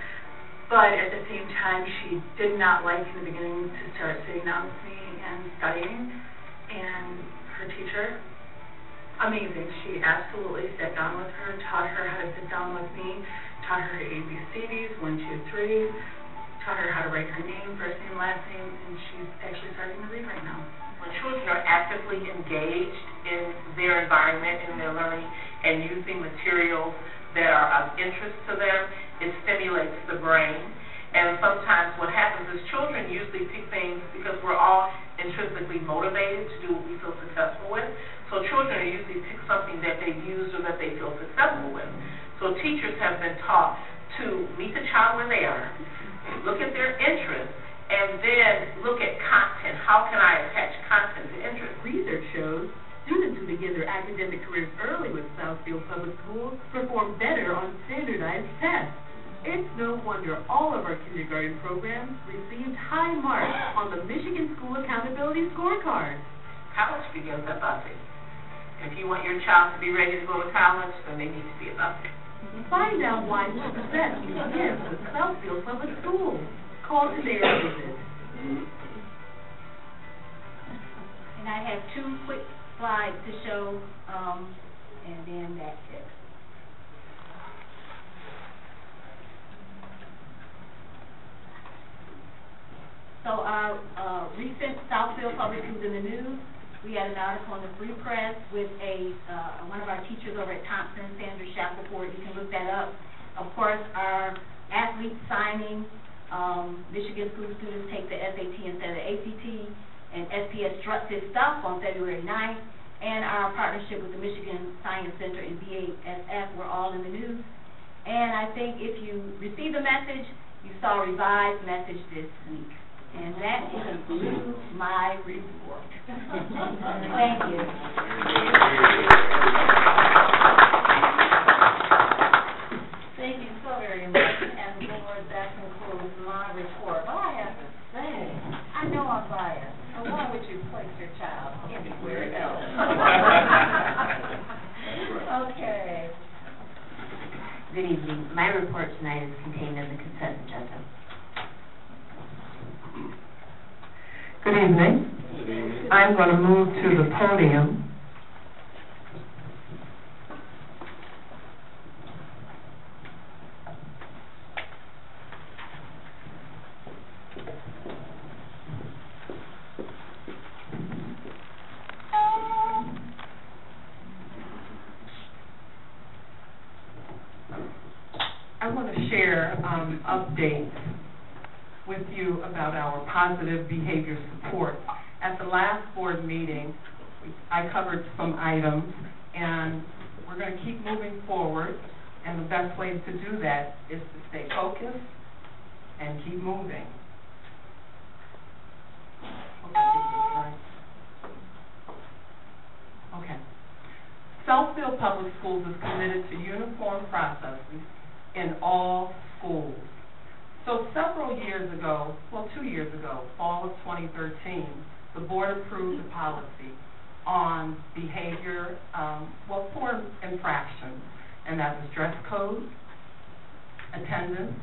but at the same time, she did not like in the beginning to start sitting down with me and studying. And her teacher, amazing. She absolutely sat down with her, taught her how to sit down with me, taught her ABCDs, one, two, three, taught her how to write her name, first name, last name, and she's actually starting to read right now. When children are actively engaged in their environment and their learning and using materials that are of interest to them, it stimulates the brain. And sometimes what happens is children usually pick things because we're all intrinsically motivated to do what we feel successful with. So children usually pick something that they've used or that they feel successful with. So teachers have been taught to meet the child where they are, look at their interests, and then look at content. How can I attach content to interest? Research shows students who begin their academic careers early with Southfield Public Schools perform better on standardized tests. It's no wonder all of our kindergarten programs received high marks on the Michigan School Accountability Scorecard. College begins at Bussey. If you want your child to be ready to go to college, then they need to be at Bussey. Find out why success begins with Southfield Public Schools. Call today or visit. And I have two quick slides to show, um, and then that's it. So our, uh, recent Southfield Public Schools in the news, we had an article in the Free Press with a, uh, one of our teachers over at Thompson, Sandra Shackelford, you can look that up. Of course, our athlete signing, um, Michigan school students take the SAT instead of ACT, and SPS struck this stuff on February 9th, and our partnership with the Michigan Science Center and BASF were all in the news. And I think if you received the message, you saw a revised message this week. And that concludes my report. Thank you. Thank you so very much, and Lord, that concludes my report. But I have to say, I know I'm biased, so why would you place your child anywhere else? Okay. Good evening. My report tonight is contained in the consent agenda. Good evening. I'm going to move to the podium. I want to share um, updates with you about our positive behavior support. At the last board meeting, I covered some items, and we're going to keep moving forward, and the best way to do that is to stay focused and keep moving. Okay. Southfield Public Schools is committed to uniform processes in all schools. So several years ago, well, two years ago, fall of 2013, the board approved a policy on behavior, um, well, four infractions, and that was dress code, attendance,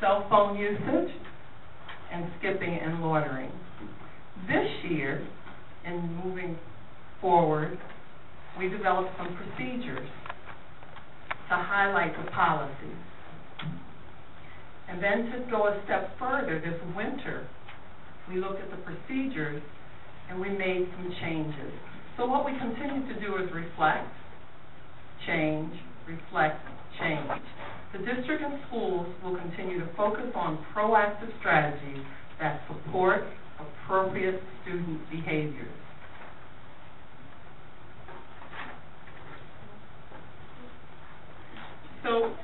cell phone usage, and skipping and loitering. This year, in moving forward, we developed some procedures to highlight the policies. And then to go a step further, this winter, we looked at the procedures and we made some changes. So what we continue to do is reflect, change, reflect, change. The district and schools will continue to focus on proactive strategies that support appropriate student behaviors. So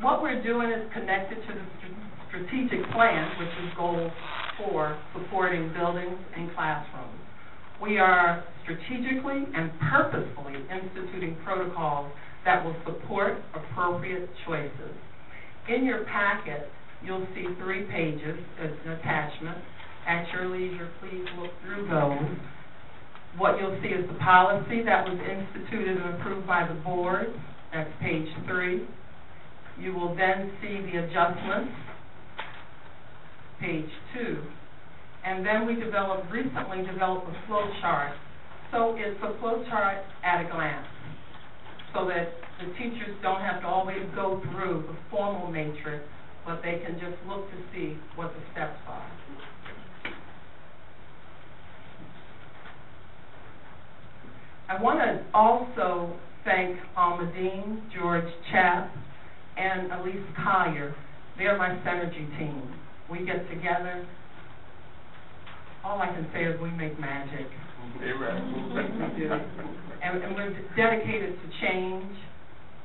what we're doing is connected to the str- strategic plan, which is goal four, supporting buildings and classrooms. We are strategically and purposefully instituting protocols that will support appropriate choices. In your packet, you'll see three pages as an attachment. At your leisure, please look through those. What you'll see is the policy that was instituted and approved by the board. That's page three. You will then see the adjustments, page two. And then we developed, recently developed a flow chart. So it's a flow chart at a glance, so that the teachers don't have to always go through the formal matrix, but they can just look to see what the steps are. I want to also thank Almadine, George Chapp, and Elise Collier. They're my Synergy team. We get together. All I can say is we make magic. And, and we're dedicated to change,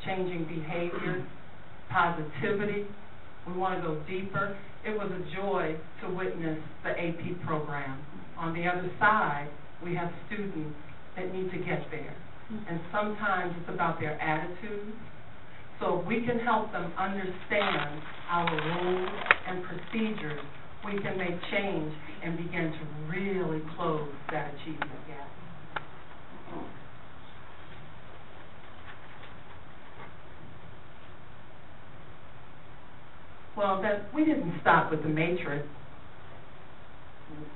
changing behavior, positivity. We want to go deeper. It was a joy to witness the AP program. On the other side, we have students that need to get there. And sometimes it's about their attitudes. So if we can help them understand our rules and procedures, we can make change and begin to really close that achievement gap. Well, that, we didn't stop with the matrix.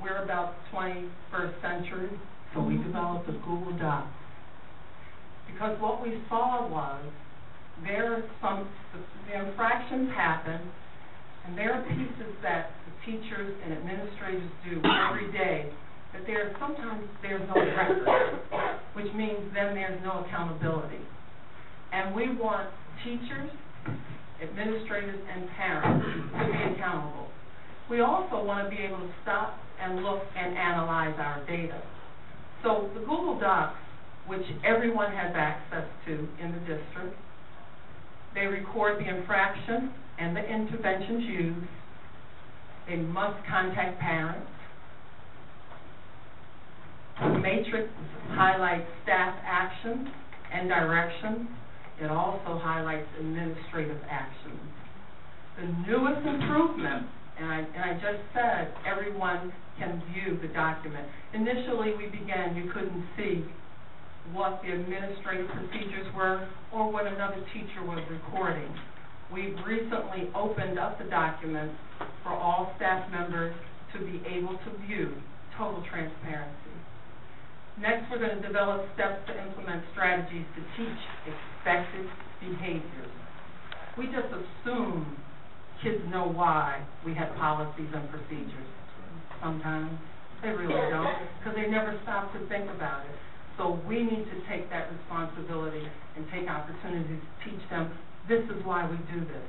We're about 21st century, so we mm-hmm. developed a Google Doc. Because what we saw was, there are some, the infractions happen, and there are pieces that the teachers and administrators do every day, that there, are sometimes there's no record, which means then there's no accountability. And we want teachers, administrators, and parents to be accountable. We also want to be able to stop and look and analyze our data. So the Google Docs, which everyone has access to in the district, they record the infraction and the interventions used. They must contact parents. The matrix highlights staff actions and directions. It also highlights administrative actions. The newest improvement, and I, and I just said everyone can view the document. Initially, we began, you couldn't see what the administrative procedures were or what another teacher was recording. We've recently opened up the documents for all staff members to be able to view total transparency. Next, we're going to develop steps to implement strategies to teach expected behaviors. We just assume kids know why we have policies and procedures. Sometimes they really don't, because they never stop to think about it. So we need to take that responsibility and take opportunities to teach them, this is why we do this.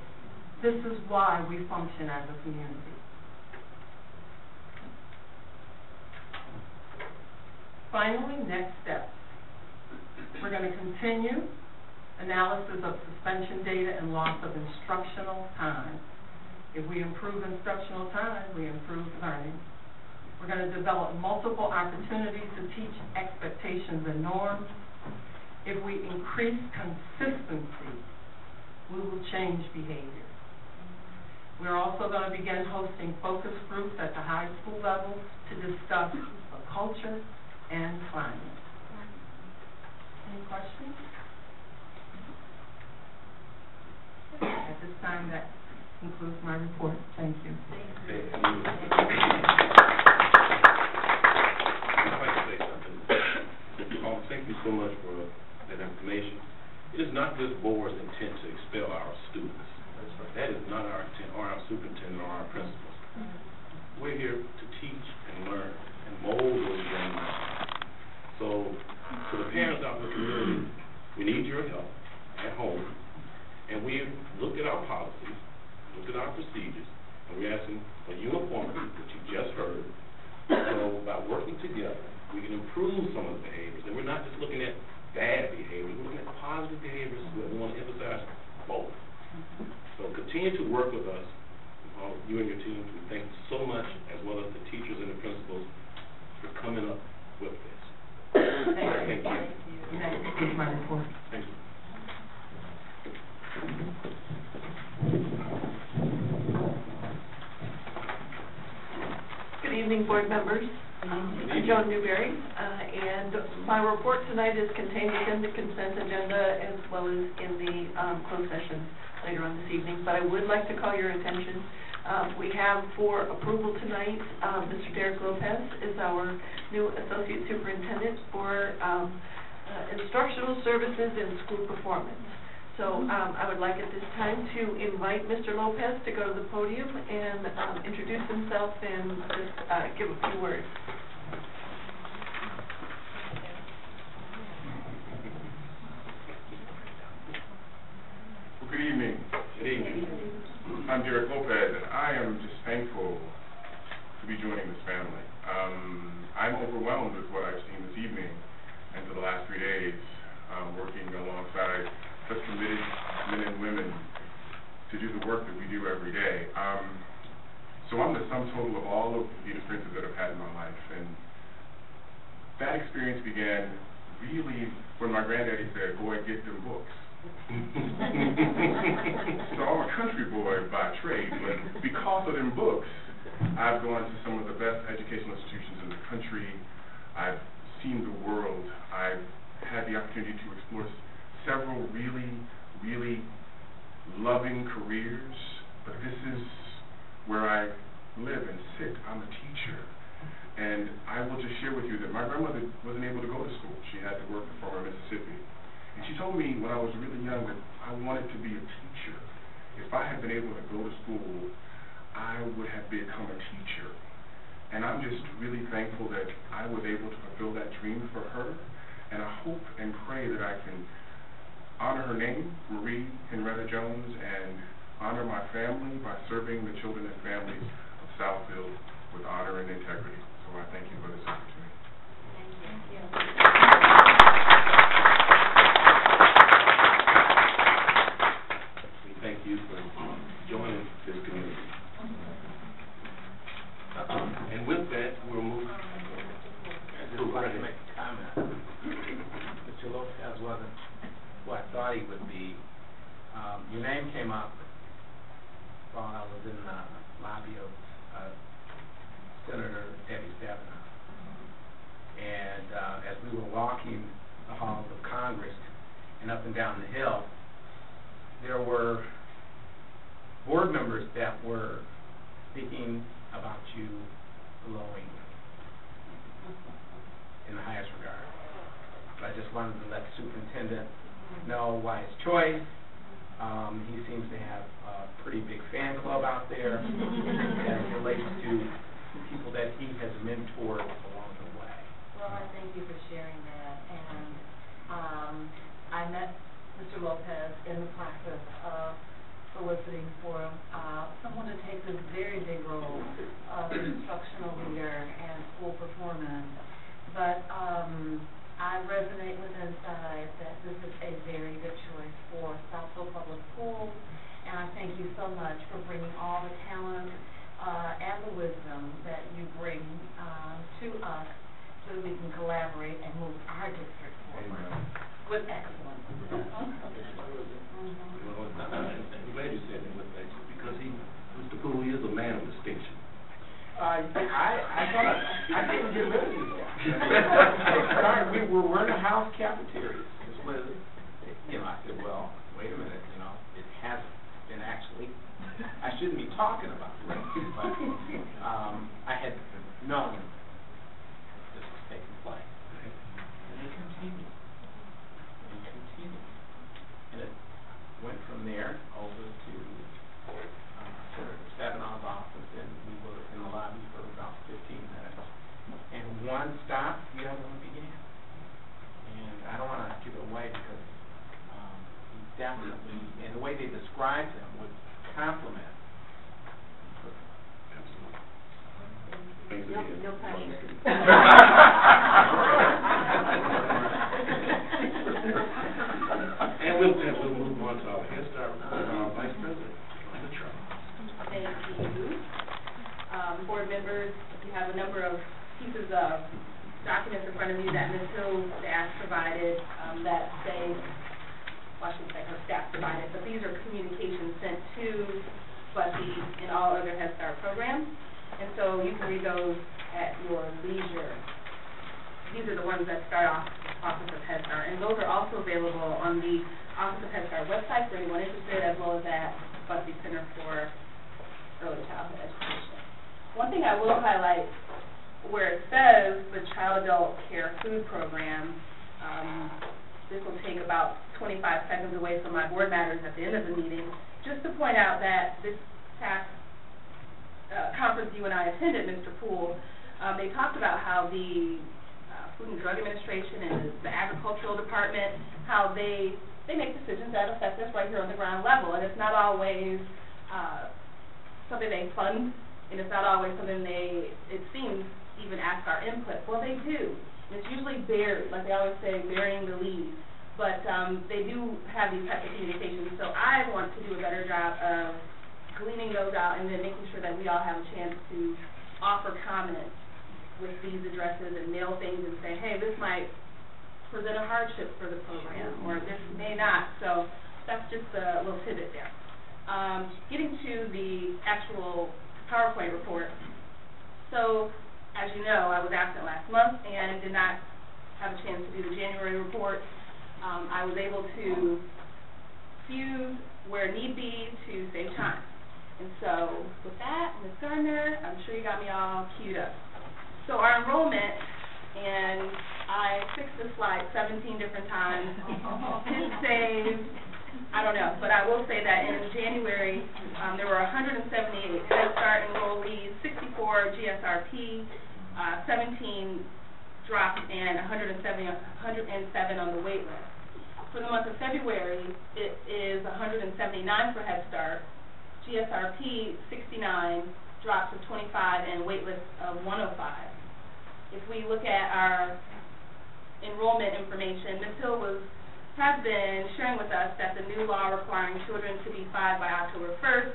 This is why we function as a community. Finally, next steps. We're going to continue analysis of suspension data and loss of instructional time. If we improve instructional time, we improve learning. We're going to develop multiple opportunities to teach expectations and norms. If we increase consistency, we will change behavior. We're also going to begin hosting focus groups at the high school level to discuss the culture and climate. Any questions? At this time, that concludes my report. Thank you. I'd like to say something. Paul, thank you so much for that information. It is not this board's intent to expel our students. That is not our intent, or our superintendent, or our principals. We're here to teach and learn and mold those young minds. So, to the parents out in the community, we need your help at home. And we've looked at our policies, looked at our procedures, and we're asking for uniformity, which you just heard. So by working together, we can improve some of the behaviors. And we're not just looking at bad behaviors, we're looking at positive behaviors. We want to emphasize both. So continue to work with us, uh, you and your team. We thank you so much, as well as the teachers and the principals, for coming up with this. Thank you. That concludes my report. Thank you. Good evening, board members. Um, I'm Joan Newberry, uh, and my report tonight is contained within the consent agenda as well as in the um, closed session later on this evening, but I would like to call your attention. Um, we have for approval tonight, um, Mr. Derek Lopez is our new Associate Superintendent for, um, uh, Instructional Services and School Performance. So, um, I would like at this time to invite Mr. Lopez to go to the podium and, um, introduce himself and just, uh, give a few words. Good evening. Good evening. I'm Derek Lopez, and I am just thankful to be joining this family. Um, I'm overwhelmed with what I've seen this evening and for the last three days, um, working alongside such committed men and women to do the work that we do every day. Um, so I'm the sum total of all of the experiences that I've had in my life, and that experience began really when my granddaddy said, boy, get them books. So I'm a country boy by trade, but because of them books, I've gone to some of the best educational institutions in the country. I've seen the world. I've had the opportunity to explore several really, really loving careers, but this is where I live and sit. I'm a teacher. And I will just share with you that my grandmother wasn't able to go to school. She had to work for farmer Mississippi. And she told me when I was really young that I wanted to be a teacher. If I had been able to go to school, I would have become a teacher. And I'm just really thankful that I was able to fulfill that dream for her. And I hope and pray that I can honor her name, Marie Henrietta Jones, and honor my family by serving the children and families of Southfield with honor and integrity. So I thank you for this opportunity. Thank you. We thank you for joining this community. And with that, we'll move. I'd just like to make a comment. Mr. Lopez wasn't he would be. Um, your name came up while I was in the lobby of, uh, Senator Debbie Stabenow. And, uh, as we were walking the halls of Congress and up and down the hill, there were board members that were speaking about you glowing in the highest regard. But I just wanted to let the superintendent know why his choice. Um, he seems to have a pretty big fan club out there as it relates to people that he has mentored along the way. Well, I thank you for sharing that, and, um, I met Mr. Lopez in the process of soliciting for, uh, someone to take this very big role of instructional leader and school performance. But, um, I resonate with inside that this is a very good choice for Southfield Public Schools, and I thank you so much for bringing all the talent, uh, and the wisdom that you bring, um, to us so that we can collaborate and move our district forward with excellence. Mhm. Well, I- I- I'm glad you said that with that, because he, Mr. Poole, he is a man of distinction. Uh, I, I thought, I couldn't get rid of you. Sorry, we were, we're in a house cafeteria, Ms. Liz. You know, I said, well, wait a minute, you know, it hasn't been actually, I shouldn't be talking about but, um, I had known this was taking place. And it continued, and it continued. And it went from there over to, uh, Senator Stabenow's office, and we were in the lobby for about fifteen minutes. And one stopped, the other one began. And I don't wanna give it away because, um, he definitely, and the way they described him would compliment. No, no pressure. And with that, we'll move on to our Head Start our Vice President, Linda Charles. Thank you. Um, board members, you have a number of pieces of documents in front of you that Ms. Hill staff provided, um, that they, well, I shouldn't say her staff provided, but these are communications sent to Bussey and all other Head Start programs. And so you can read those at your leisure. These are the ones that start off Office of Head Start, and those are also available on the Office of Head Start website for anyone interested, as well as at Center for Early Childhood Education. One thing I will highlight, where it says the Child Adult Care Food Program, um, this will take about twenty-five seconds away from my board matters at the end of the meeting, just to point out that this past uh, conference you and I attended, Mr. Poole, um, they talked about how the uh, Food and Drug Administration and the, the Agricultural Department, how they they make decisions that affect us right here on the ground level, and it's not always uh, something they fund, and it's not always something they, it seems, even ask our input. Well, they do. It's usually buried, like they always say, burying the lead. But um, they do have these types of communications, so I want to do a better job of gleaning those out and then making sure that we all have a chance to offer comments with these addresses and mail things and say, hey, this might present a hardship for the program, or this may not. So that's just a little tidbit there. Um, getting to the actual PowerPoint report. So, as you know, I was absent last month and did not have a chance to do the January report. Um, I was able to fuse where need be to save time. And so, with that, Ms. Gardner, I'm sure you got me all queued up. So our enrollment, and I fixed this slide 17 different times, did save, I don't know, but I will say that in January, um, there were 178 Head Start enrollees, 64 GSRP, uh, 17 dropped, and 107, 107 on the wait list. For the month of February, it is 179 for Head Start, GSRP 69, drops to 25, and wait list of 105. If we look at our enrollment information, Ms. Hill was, has been sharing with us that the new law requiring children to be five by October 1st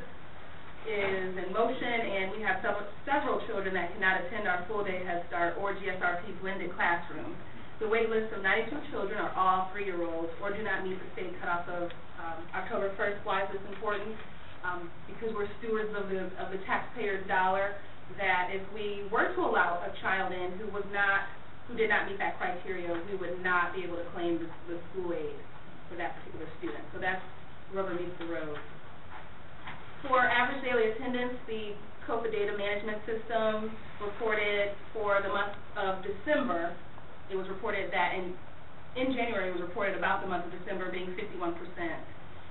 is in motion, and we have several, several children that cannot attend our full-day Head Start or GSRP blended classroom. The wait list of 92 children are all three-year-olds or do not meet the state cutoff of um, October 1st. Why is this important? Um, because we're stewards of the, of the taxpayer's dollar, that if we were to allow a child in who was not, who did not meet that criteria, we would not be able to claim the, the school aid for that particular student. So that's rubber meets the road. For average daily attendance, the COPA data management system reported for the month of December, it was reported that in, in January, it was reported about the month of December being 51%.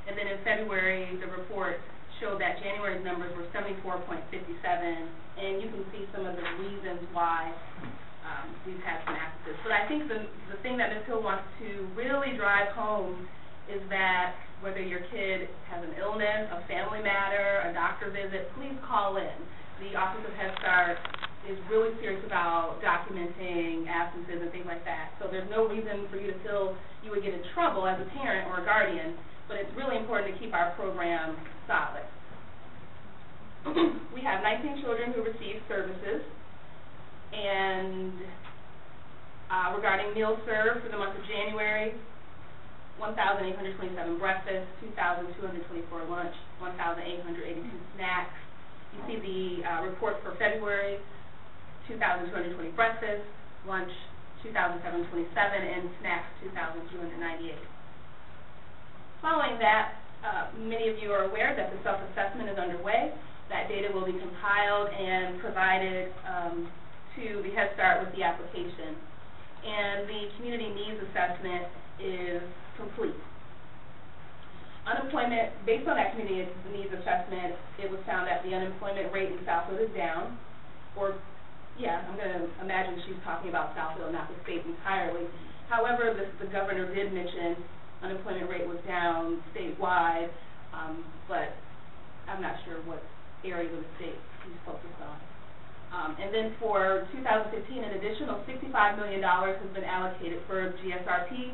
And then in February, the report showed that January's numbers were 74.57, and you can see some of the reasons why um, we've had some absences. But I think the, the thing that Ms. Hill wants to really drive home is that whether your kid has an illness, a family matter, a doctor visit, please call in. The Office of Head Start is really serious about documenting absences and things like that. So there's no reason for you to feel you would get in trouble as a parent or a guardian, but it's really important to keep our program solid. we have 19 children who receive services, and uh, regarding meals served for the month of January, 1,827 breakfasts, 2,224 lunch, 1,882 snacks. You see the uh, report for February, 2,220 breakfasts, lunch 2,727, and snacks 2,298. Following that, uh, many of you are aware that the self-assessment is underway. That data will be compiled and provided um, to the Head Start with the application. And the community needs assessment is complete. Unemployment, based on that community needs assessment, it was found that the unemployment rate in Southfield is down, or, yeah, I'm going to imagine she's talking about Southfield, not the state entirely. However, the, the governor did mention unemployment rate was down statewide, um, but I'm not sure what area of the state he's focused on. Um, and then for 2015, an additional $65 million has been allocated for GSRP,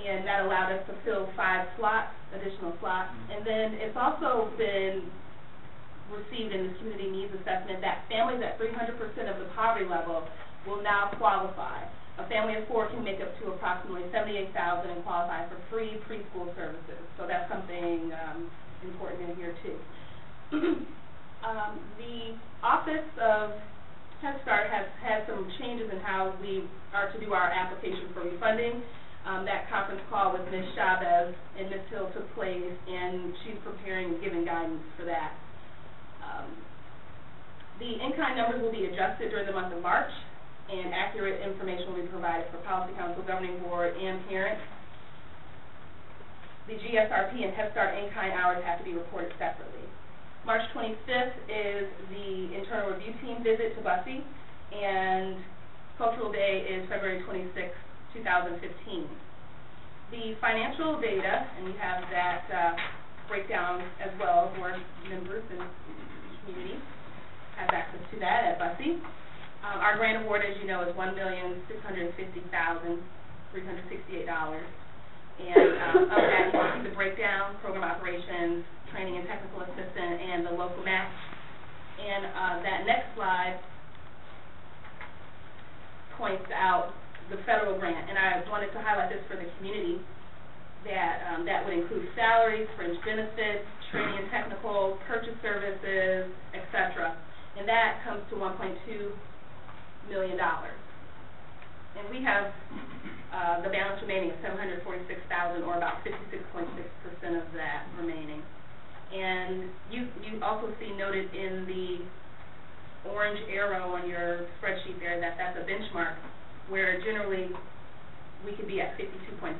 and that allowed us to fill five slots, additional slots. And then it's also been received in the community needs assessment that families at 300% of the poverty level will now qualify. A family of four can make up to approximately 78,000 and qualify for free preschool services. So that's something um, important in here, too. um, the Office of Head Start has had some changes in how we are to do our application for refunding. Um, that conference call with Ms. Chavez and Ms. Hill took place, and she's preparing and giving guidance for that. Um, the in-kind numbers will be adjusted during the month of March, and accurate information will be provided for Policy Council, Governing Board, and parents. The GSRP and Head Start in-kind hours have to be reported separately. March 25th is the internal review team visit to Bussey, and Cultural Day is February 26th, 2015. The financial data, and we have that uh, breakdown as well, board members and community have access to that at Bussey. Um, our grant award, as you know, is one million six hundred fifty thousand three hundred sixty-eight dollars. And of that, you can see the breakdown, program operations, training and technical assistance, and the local match. And uh, that next slide points out the federal grant, and I wanted to highlight this for the community, that um, that would include salaries, fringe benefits, training and technical, purchase services, et cetera. And that comes to $1.2 million. dollars. And we have uh, the balance remaining of 746,000, or about 56.6% of that remaining. And you, you also see noted in the orange arrow on your spreadsheet there that that's a benchmark where generally we could be at 52.63.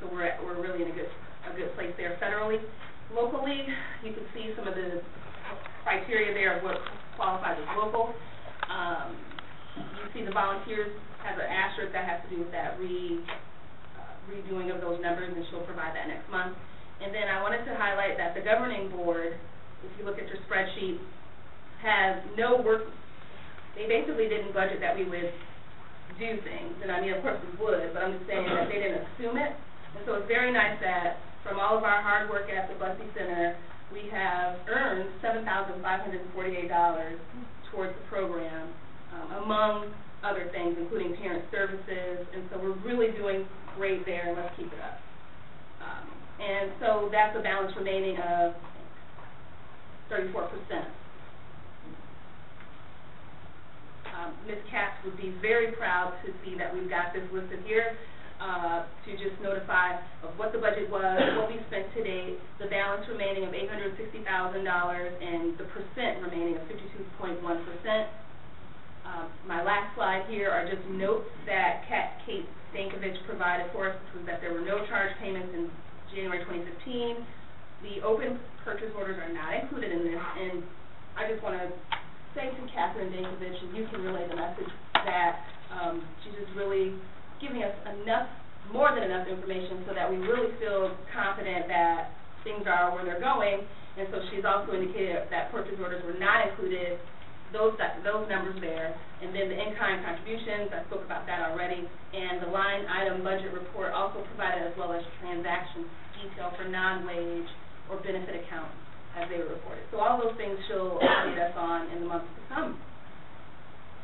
So we're at, we're really in a good a good place there federally. Locally, you can see some of the criteria there of what qualifies as local. Um, you see the volunteers has an asterisk that has to do with that re uh, redoing of those numbers, and she'll provide that next month. And then I wanted to highlight that the governing board, if you look at your spreadsheet, has no work. They basically didn't budget that we would do things, and I mean, of course we would, but I'm just saying that they didn't assume it. And so it's very nice that from all of our hard work at the Bussey Center, we have earned seven thousand five hundred and forty-eight dollars towards the program, um, among other things, including parent services, and so we're really doing great there, and let's keep it up. Um, and so that's a balance remaining of thirty-four percent. Um, Ms. Katz would be very proud to see that we've got this listed here, uh, to just notify of what the budget was, what we spent to date, the balance remaining of eight hundred and the percent remaining of fifty-two point one percent. Um, my last slide here are just notes that Kat, Kate Stankovich provided for us, which was that there were no charge payments in January twenty fifteen. The open purchase orders are not included in this, and I just wanna say to Catherine Dankovich, and you can relay the message that um, she's just really giving us enough, more than enough information so that we really feel confident that things are where they're going. And so she's also indicated that purchase orders were not included, those that, those numbers there. And then the in-kind contributions, I spoke about that already. And the line item budget report also provided as well as transaction detail for non-wage or benefit accounts as they were reported. So all those things she'll update us on in the months to come.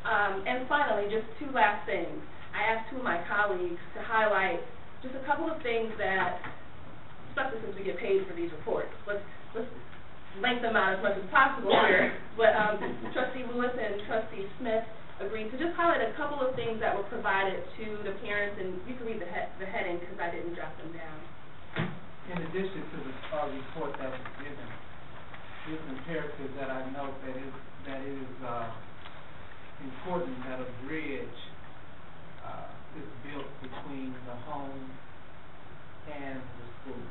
Um, and finally, just two last things. I asked two of my colleagues to highlight just a couple of things that, especially since we get paid for these reports, let's, let's lengthen them out as much as possible here. But um, Trustee Lewis and Trustee Smith agreed to just highlight a couple of things that were provided to the parents, and you can read the, he- the heading because I didn't jot them down. In addition to the, uh, report that was given, it's imperative that I note that it, that it is, uh, important that a bridge, uh, is built between the home and the school.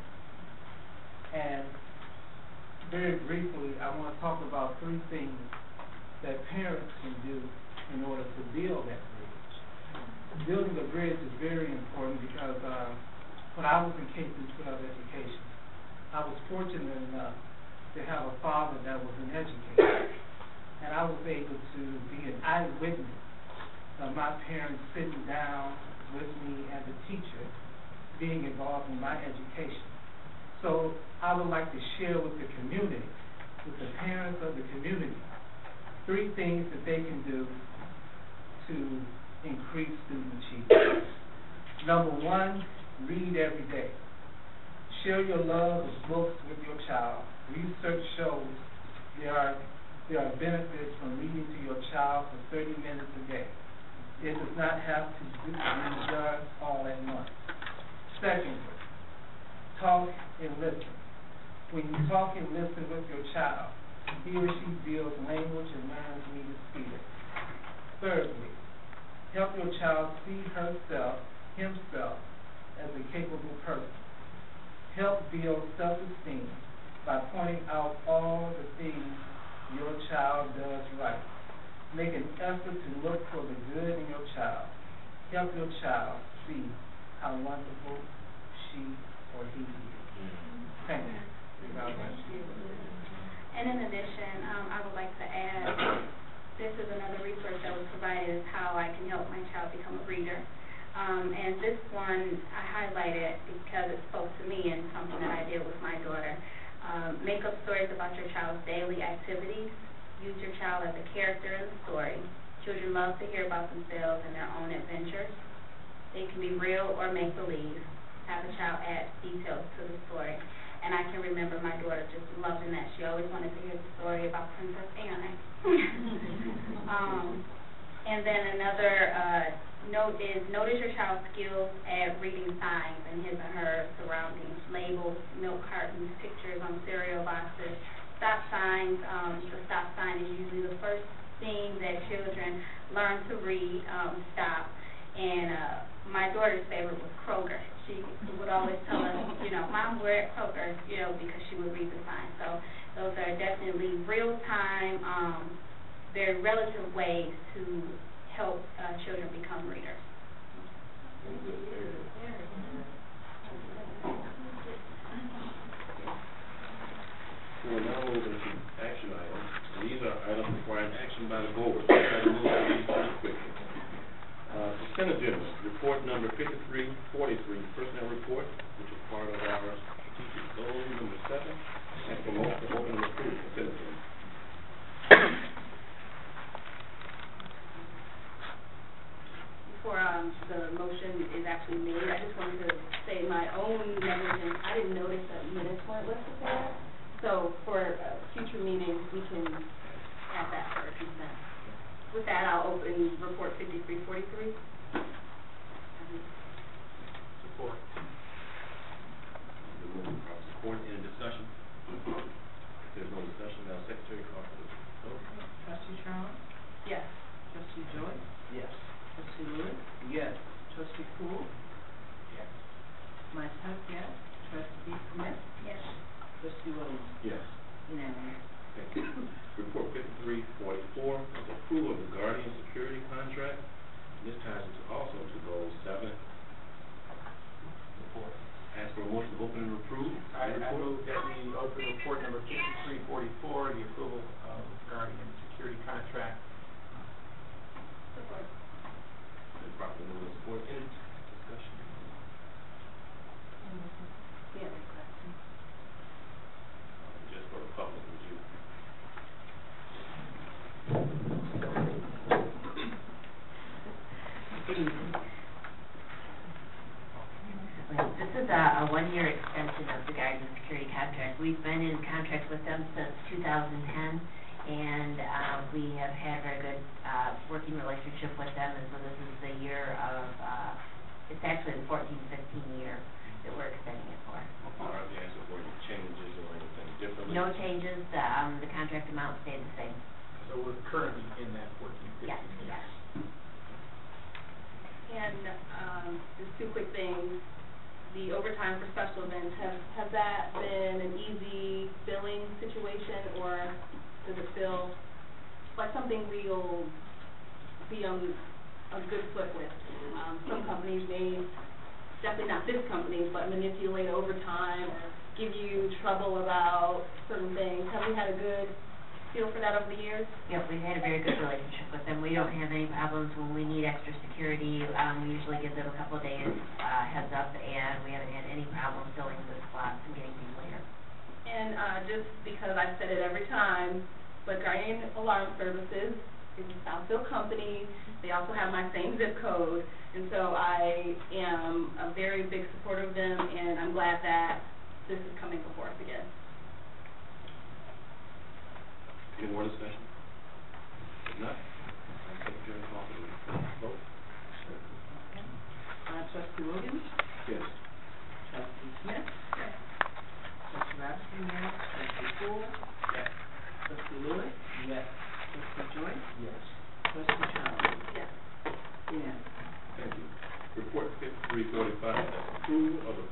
And very briefly, I wanna talk about three things that parents can do in order to build that bridge. Building a bridge is very important because, uh, when I was in K through twelve education, I was fortunate enough to have a father that was an educator. And I was able to be an eyewitness of my parents sitting down with me as a teacher, being involved in my education. So I would like to share with the community, with the parents of the community, three things that they can do to increase student achievement. Number one, read every day. Share your love of books with your child. Research shows there are there are benefits from reading to your child for 30 minutes a day. It does not have to be done all at once. Secondly, talk and listen. When you talk and listen with your child, he or she builds language and learns needed skills. Thirdly, help your child see herself, himself, as a capable person. Help build self-esteem by pointing out all the things your child does right. Make an effort to look for the good in your child. Help your child see how wonderful she is. And in addition, um, I would like to add, this is another resource that was provided, is how I can help my child become a reader. Um, and this one, I highlighted because it spoke to me and something that I did with my daughter. Um, make up stories about your child's daily activities. Use your child as a character in the story. Children love to hear about themselves and their own adventures. They can be real or make-believe. Have a child add details to the story. And I can remember my daughter just loving that. She always wanted to hear the story about Princess Anna. um, and then another uh, note is notice your child's skills at reading signs and his or her surroundings, labels, milk cartons, pictures on cereal boxes, stop signs. Um, the stop sign is usually the first thing that children learn to read, um, stop. And uh, my daughter's favorite was Kroger. She would always tell us, you know, Mom, we're at Kroger, you know, because she would read the sign. So those are definitely real-time, um, very relative ways to help uh, children become readers. We'll now move into action items. These are items requiring action by the board. Try to move these quickly. Uh, consent agenda, report number 5343, personnel report, which is part of our strategic goal number seven, and promote the holding of food facilities. Before um, the motion is actually made, I just wanted to say my own negligence. I didn't notice that minutes weren't listed there. So for uh, future meetings, we can add that for consent. With that, I'll open report 5343. Forty-four, the approval of Guardian Security Contract. Been any discussion? Yeah. Just for the This is a, a one-year extension of the Guardian Security contract. We've been in contract with them since two thousand ten, and, uh, we have had a very good, uh, working relationship with them, and so this is the year of, uh, it's actually the fourteen, fifteen year that we're extending it for. Are they asking any changes or anything differently? No changes, the, um, the contract amount stayed the same. So we're currently in that fourteen, Yes, fifteen years. yes. And, um, just two quick things. The overtime for special events, has, has that been an easy billing situation, or does it feel like something we'll be on a good foot with? Um, some companies may, definitely not this company, but manipulate overtime, or give you trouble about certain things. Have we had a good feel for that over the years? Yep, we've had a very good relationship with them. We don't have any problems when we need extra security. Um, we usually give them a couple of days, uh, heads up, and we haven't had any problems filling the spots and getting people here. And, uh, just because I've said it every time, but Guardian Alarm Services is a Southfield company, they also have my same zip code, and so I am a very big supporter of them, and I'm glad that this is coming before us again. Any more discussion? If not, Madam Secretary, call for the vote. Uh, trustee Williams? Yes. Trustee Smith? Yes. Trustee Robinson, yes. Trustee Poole? Yes. Trustee Lewis? Yes. Trustee Joyce? Yes. Trustee Childs? Yes. Yes. Thank you. Report fifty-three forty-five, approval of the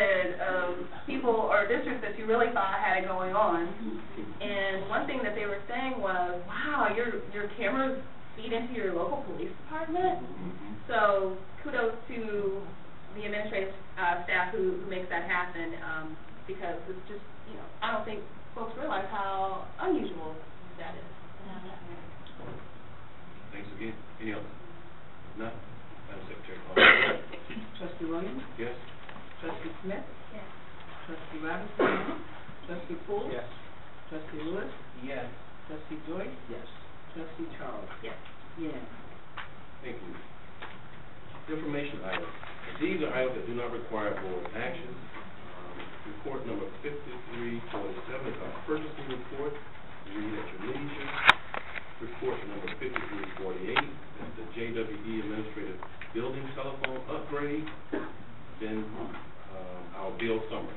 said, um, people or districts that you really thought had it going on. And one thing that they were saying was, wow, your your cameras feed into your local police department. So kudos to the administrative uh, staff who, who makes that happen um, because it's just, you know, I don't think folks realize how unusual that is. Thanks again. Any other? No? Madam Secretary. Trustee Williams? Yes. Trustee Smith? Yes. Trustee Robinson? Trustee Poole? Yes. Trustee Lewis? Yes. Trustee Joyce? Yes. Trustee Charles? Yes. Yes. Thank you. Information items. These are items that do not require board action. Um, Report number 53.27, is our purchasing report. Read at your leisure. Report number fifty-three forty-eight is the JWE Administrative Building Telephone Upgrade. Then called Bill Summer.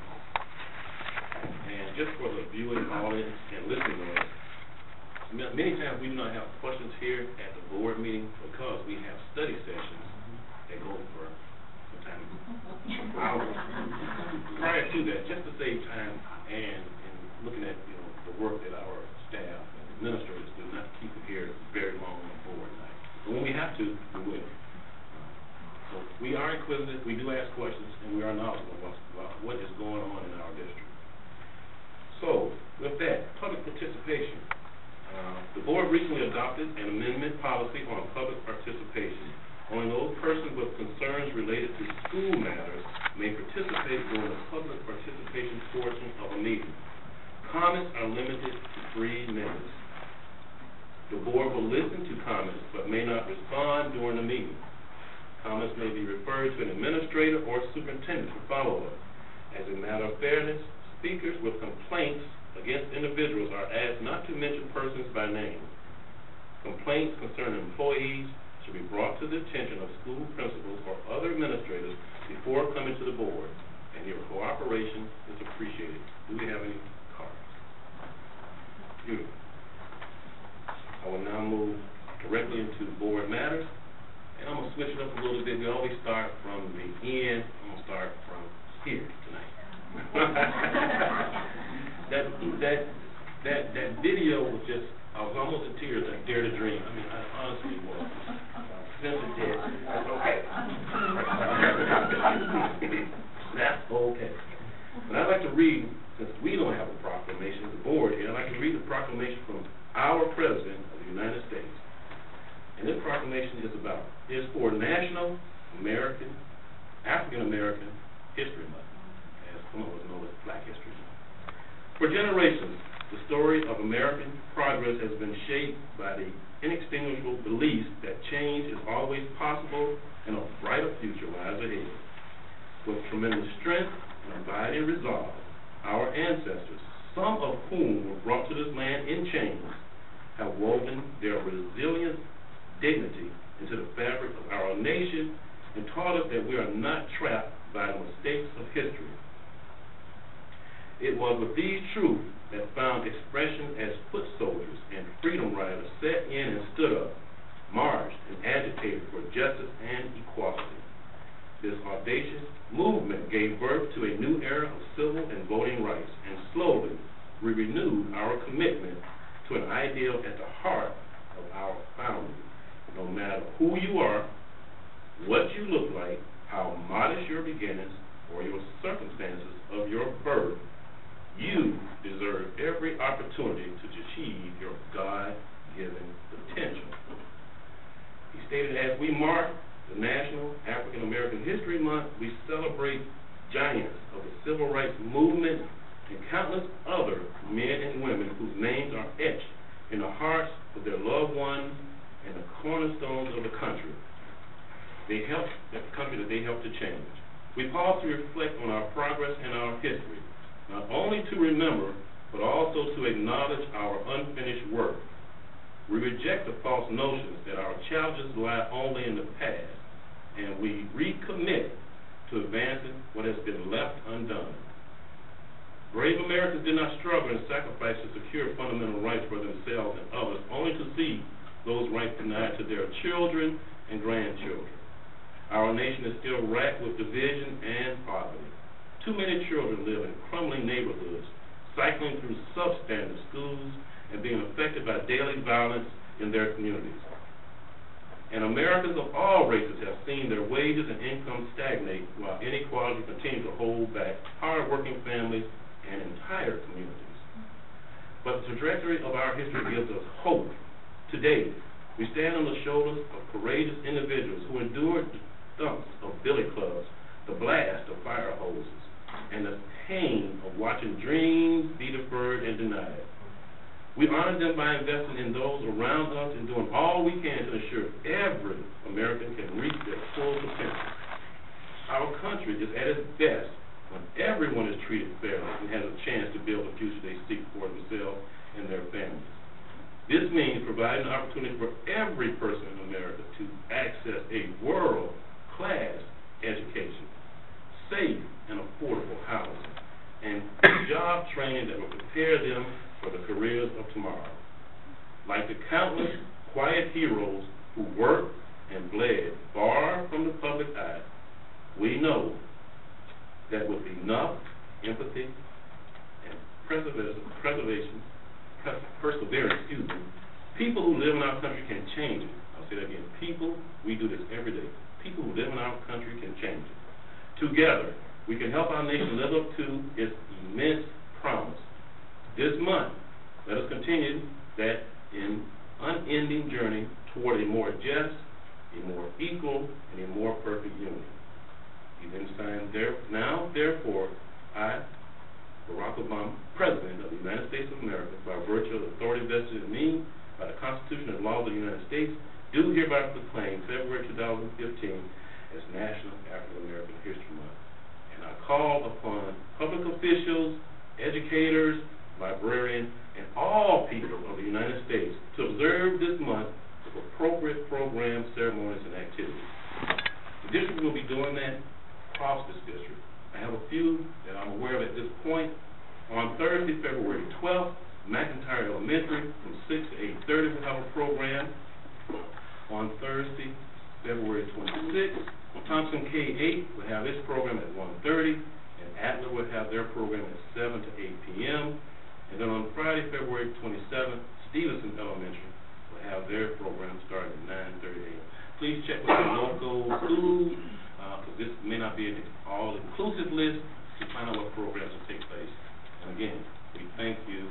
And just for the viewing audience and listening audience, many times we do not have questions here at the board meeting because we have study sessions that go for some time. Prior to that, just to save time and, and looking at you know the work that our staff and administrators do, not keep it here very long on board night. But when we have to, we will. So we are inquisitive, we do ask questions, and we are knowledgeable. Uh, board recently adopted an amendment policy on public participation. Only those persons with concerns related to school matters may participate during the public participation portion of a meeting. Comments are limited to three minutes. The board will listen to comments but may not respond during the meeting. Comments may be referred to an administrator or superintendent for follow-up. As a matter of fairness, speakers with complaints against individuals are asked not to mention persons by name. Complaints concerning employees should be brought to the attention of school principals or other administrators before coming to the board, and your cooperation is appreciated. Do we have any cards? Beautiful. I will now move directly into board matters, and I'm gonna switch it up a little bit. We always start from the end, I'm gonna start from here tonight. That, that, that, that video was just, I was almost in tears, I dare to dream. I mean, I honestly was. That's okay. That's okay. But I'd like to read, since we don't have a proclamation, the board here, I'd like to read the proclamation from our President of the United States. And this proclamation is about, is for National American, African American History Month, as some of us know as Black History Month. For generations, the story of American progress has been shaped by the inextinguishable belief that change is always possible and a brighter future lies ahead. With tremendous strength and abiding resolve, our ancestors, some of whom were brought to this land in chains, have woven their resilient dignity into the fabric of our nation and taught us that we are not trapped by the mistakes of history. It was with these truths that found expression as foot soldiers and freedom riders set in and stood up, marched and agitated for justice and equality. This audacious movement gave birth to a new era of civil and voting rights, and slowly we renewed our commitment to an ideal at the heart of our founding. No matter who you are, what you look like, how modest your beginnings, or your circumstances of your birth, you deserve every opportunity to achieve your God-given potential. He stated, as we mark the National African American History Month, we celebrate giants of the civil rights movement and countless other men and women whose names are etched in the hearts of their loved ones and the cornerstones of the country. They helped, the country that they helped to change. We pause to reflect on our progress and our history not only to remember, but also to acknowledge our unfinished work. We reject the false notions that our challenges lie only in the past, and we recommit to advancing what has been left undone. Brave Americans did not struggle and sacrifice to secure fundamental rights for themselves and others, only to see those rights denied to their children and grandchildren. Our nation is still racked with division and poverty. Too many children live in crumbling neighborhoods, cycling through substandard schools, and being affected by daily violence in their communities. And Americans of all races have seen their wages and income stagnate while inequality continues to hold back hard-working families and entire communities. But the trajectory of our history gives us hope. Today, we stand on the shoulders of courageous individuals who endured the thumps of billy clubs, the blast of fire hoses, and the pain of watching dreams be deferred and denied. We honor them by investing in those around us and doing all we can to ensure every American can reach their full potential. Our country is at its best when everyone is treated fairly and has a chance to build the future they seek for themselves and their families. This means providing an opportunity for every person in America to access a world-class education, safe and affordable housing, and job training that will prepare them for the careers of tomorrow. Like the countless quiet heroes who worked and bled far from the public eye, we know that with enough empathy and preservation, perseverance, excuse me, people who live in our country can change it. I'll say that again. People, we do this every day. People who live in our country can change it. Together, we can help our nation live up to its immense promise. This month, let us continue that unending journey toward a more just, a more equal, and a more perfect union. He then signed there, now, therefore, I, Barack Obama, President of the United States of America, by virtue of the authority vested in me by the Constitution and laws of the United States, do hereby proclaim February 2015 as National African American History Month. And I call upon public officials, educators, librarians, and all people of the United States to observe this month with appropriate programs, ceremonies, and activities. The district will be doing that across this district. I have a few that I'm aware of at this point. On Thursday, February 12th, McIntyre Elementary from 6 to 8.30 will have a program. On Thursday, February 26th. Thompson K-8 will have its program at 1.30, and Adler will have their program at 7 to 8 p.m. And then on Friday, February 27th, Stevenson Elementary will have their program starting at 9.30 a.m. Please check with your local school, because uh, this may not be an all-inclusive list, to find out what programs will take place. And again, we thank you.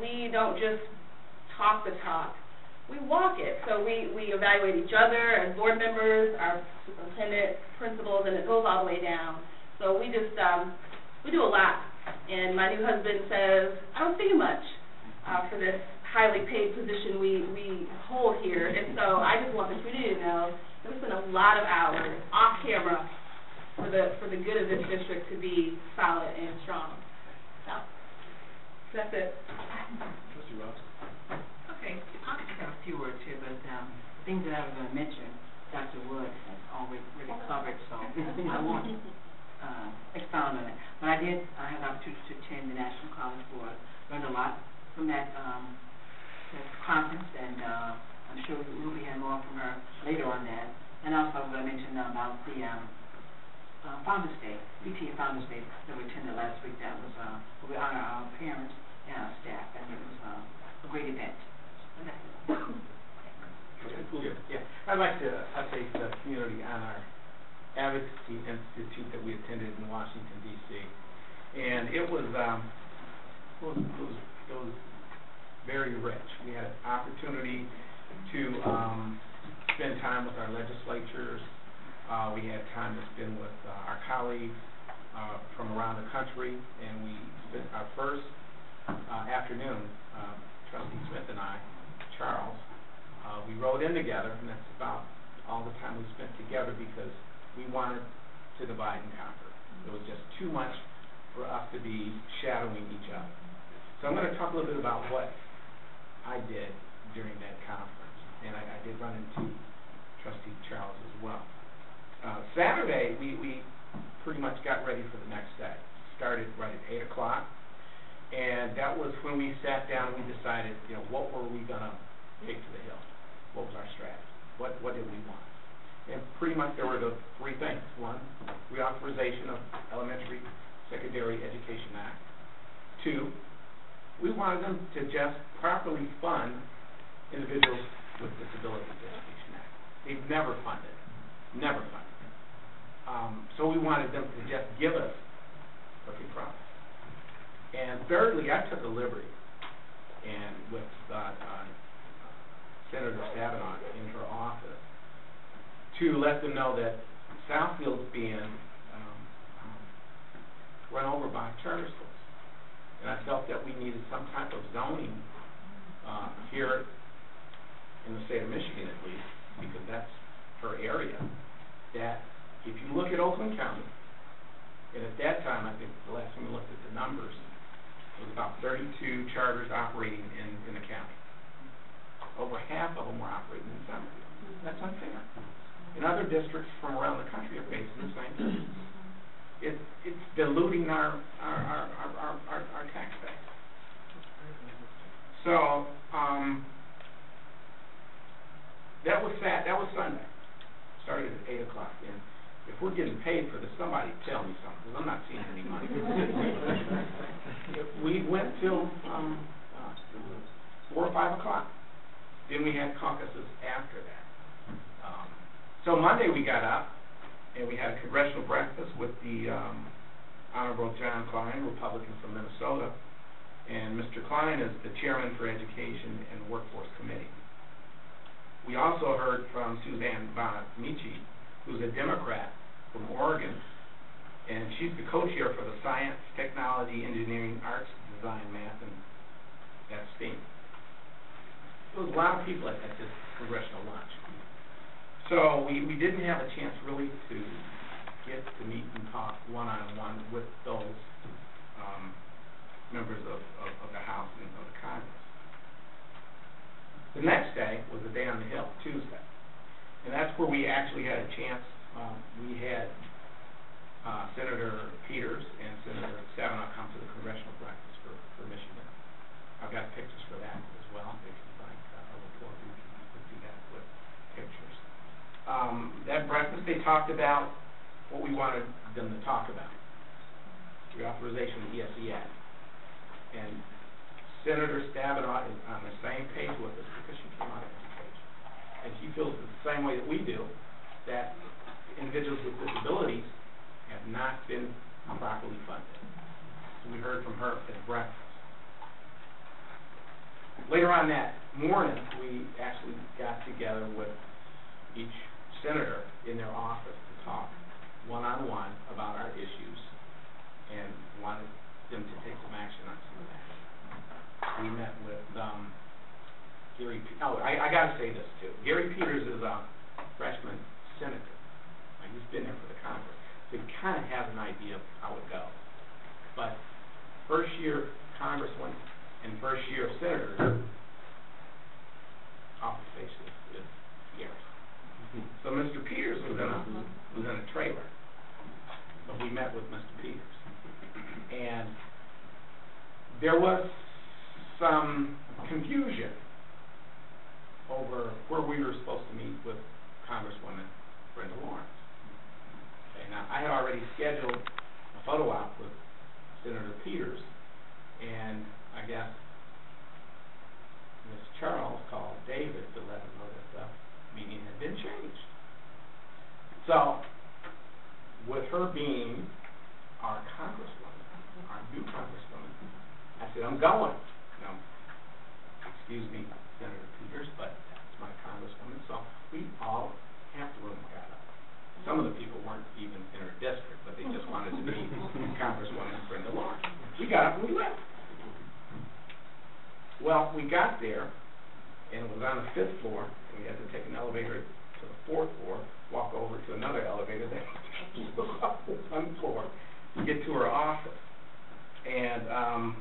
We don't just talk the talk, we walk it. So we, we evaluate each other as board members, our superintendent, principals, and it goes all the way down. So we just, um, we do a lot. And my new husband says, I don't see much uh, for this highly paid position we, we hold here. And so I just want the community to know that we spend a lot of hours off camera for the, for the good of this district to be solid and strong. So, that's it. Trustee Ross? Okay, I just have a few words here, but, um, the things that I was gonna mention, Dr. Wood has already really covered, so I won't, uh, expound on it. But I did, I had an opportunity to attend the National College Board, learned a lot from that, um, that conference, and, uh, I'm sure we'll be hearing more from her later on that. And also, I'm gonna mention about the, um, uh, Founder's Day, PTA Founder's Day that we attended last week, that was, uh, where we honor our parents and our staff, and it was, uh, a great event. Yeah, I'd like to update the community on our advocacy institute that we attended in Washington DC. And it was, um, it was, it was, it was very rich. We had opportunity to, um, spend time with our legislatures. Uh, we had time to spend with, uh, our colleagues, uh, from around the country. And we spent our first, uh, afternoon, uh, trustee Smith and I, Charles, uh, we rode in together, and that's about all the time we spent together because we wanted to divide and conquer. It was just too much for us to be shadowing each other. So I'm gonna talk a little bit about what I did during that conference, and I, I did run into trustee Charles as well. Uh, Saturday, we, we pretty much got ready for the next day. Started right at eight o'clock, and that was when we sat down and we decided, you know, what were we gonna take to the hill? What was our strategy? What, what did we want? And pretty much there were the three things. One, reauthorization of Elementary Secondary Education Act. Two, we wanted them to just properly fund Individuals with Disabilities Education Act. They've never funded, never funded. Um, so we wanted them to just give us what they promised. And thirdly, I took a liberty and with, uh, uh, Senator Stabenow in her office to let them know that Southfield's being, um, run over by schools. And I felt that we needed some type of zoning, uh, here in the state of Michigan at least, because that's her area, that if you look at Oakland County, and at that time, I think the last time we looked at the numbers, was about thirty-two charters operating in, in the county. Over half of them were operating in Southfield. That's unfair. And other districts from around the country are facing the same thing. It, it's diluting our, our, our, our, our, our, tax base. So, um, that was Sat, that was Sunday. Started at eight o'clock, and if we're getting paid for this, somebody tell me something, because I'm not seeing any money. We went till, um, uh, four or five o'clock. Then we had caucuses after that. Um, so Monday we got up, and we had a congressional breakfast with the, um, Honorable John Kline, Republican from Minnesota. And Mr. Kline is the chairman for Education and Workforce Committee. We also heard from Suzanne Bonamici, who's a Democrat from Oregon, and she's the co-chair for the Science, Technology, Engineering, Arts, Design, Math, and that's STEAM. There was a lot of people at, this congressional lunch. So we, we didn't have a chance really to get to meet and talk one-on-one with those, um, members of, of, of the House and of the Congress. The next day was the day on the Hill, Tuesday. And that's where we actually had a chance, um, we had, uh, Senator Peters and Senator Stabenow come to the congressional breakfast for, for Michigan. I've got pictures for that as well, if you'd like, uh, a report, we can, that with pictures. Um, that breakfast, they talked about what we wanted them to talk about, reauthorization of the ESE And Senator Stabenow is on the same page with us because she came out of education. And she feels the same way that we do, that individuals with disabilities have not been properly funded. So we heard from her at breakfast. Later on that morning, we actually got together with each senator in their office to talk one-on-one about our issues and wanted them to take some action on some of that. We met with, um, Gary, Pe- oh, I, I gotta say this too. Gary Peters is a freshman senator. He's been there for the Congress, so he kinda has an idea of how it goes. But first year congressman and first year senator, off the face is, Gary. So Mr. Peters was in a, was in a trailer, but we met with Mr. Peters. And there was some confusion over where we were supposed to meet with Congresswoman Brenda Lawrence. Okay, now, I had already scheduled a photo op with Senator Peters, and I guess Ms. Charles called David to let him know that the meeting had been changed. So, with her being our congresswoman, our new congresswoman, I said, I'm going. Now, excuse me, Senator Peters, but that's my congresswoman, so we all half the room got up. Some of the people weren't even in her district, but they just wanted to meet Congresswoman Brenda Lawrence. We got up and we left. Well, we got there, and it was on the fifth floor, and we had to take an elevator to the fourth floor, walk over to another elevator, then up one floor to get to her office. And, um,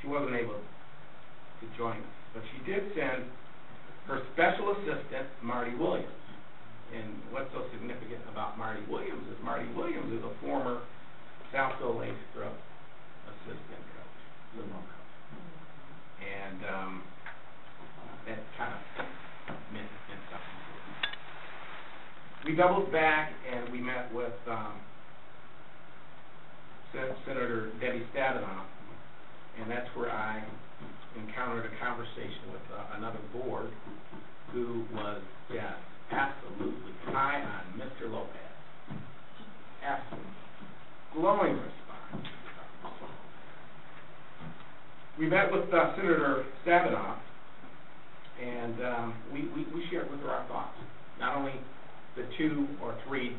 she wasn't able to join us, but she did send her special assistant, Marty Williams. And what's so significant about Marty Williams is Marty Williams is a former Southfield Lathrup assistant coach, football coach. And, um, that kind of meant, meant something. We doubled back and we met with, um, Sen- Senator Debbie Stabenow, and that's where I encountered a conversation with uh, another board who was just absolutely high on Mr. Lopez. Absolutely glowing response. We met with uh, Senator Stabenow, and um, we, we, we shared with her our thoughts. Not only the two or three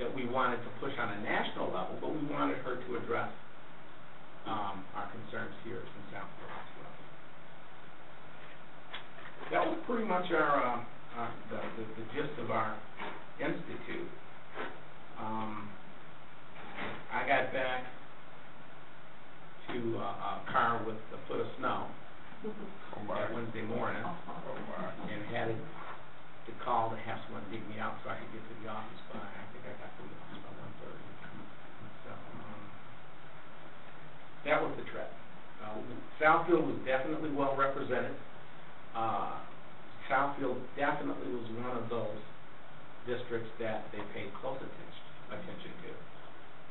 that we wanted to push on a national level, but we wanted her to address um, our concerns here in South Carolina as well. That was pretty much our, uh, uh, the, the, the gist of our institute. Um, I got back to uh, a car with a foot of snow that Wednesday morning, and had it to call to have someone dig me out so I could get to the office by, I think I got to the office by one thirty. So, um, that was the trip. Uh, Southfield was definitely well represented. Uh, Southfield definitely was one of those districts that they paid close attention, attention to.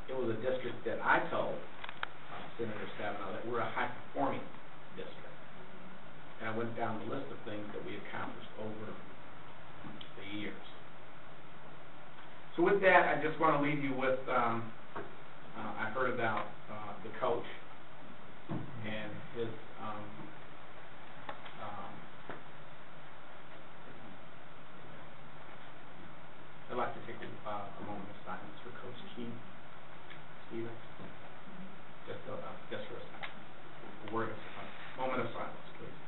It was a district that I told uh, Senator Stabenow that we're a high-performing district. And I went down the list of things that we accomplished over the years. So with that, I just want to leave you with, um, uh, I heard about, uh, the coach his, um, um, I'd like to take a, uh, a moment of silence for Coach Keith Stephens. Just a, uh, just for a second. A word of, a moment of silence, please.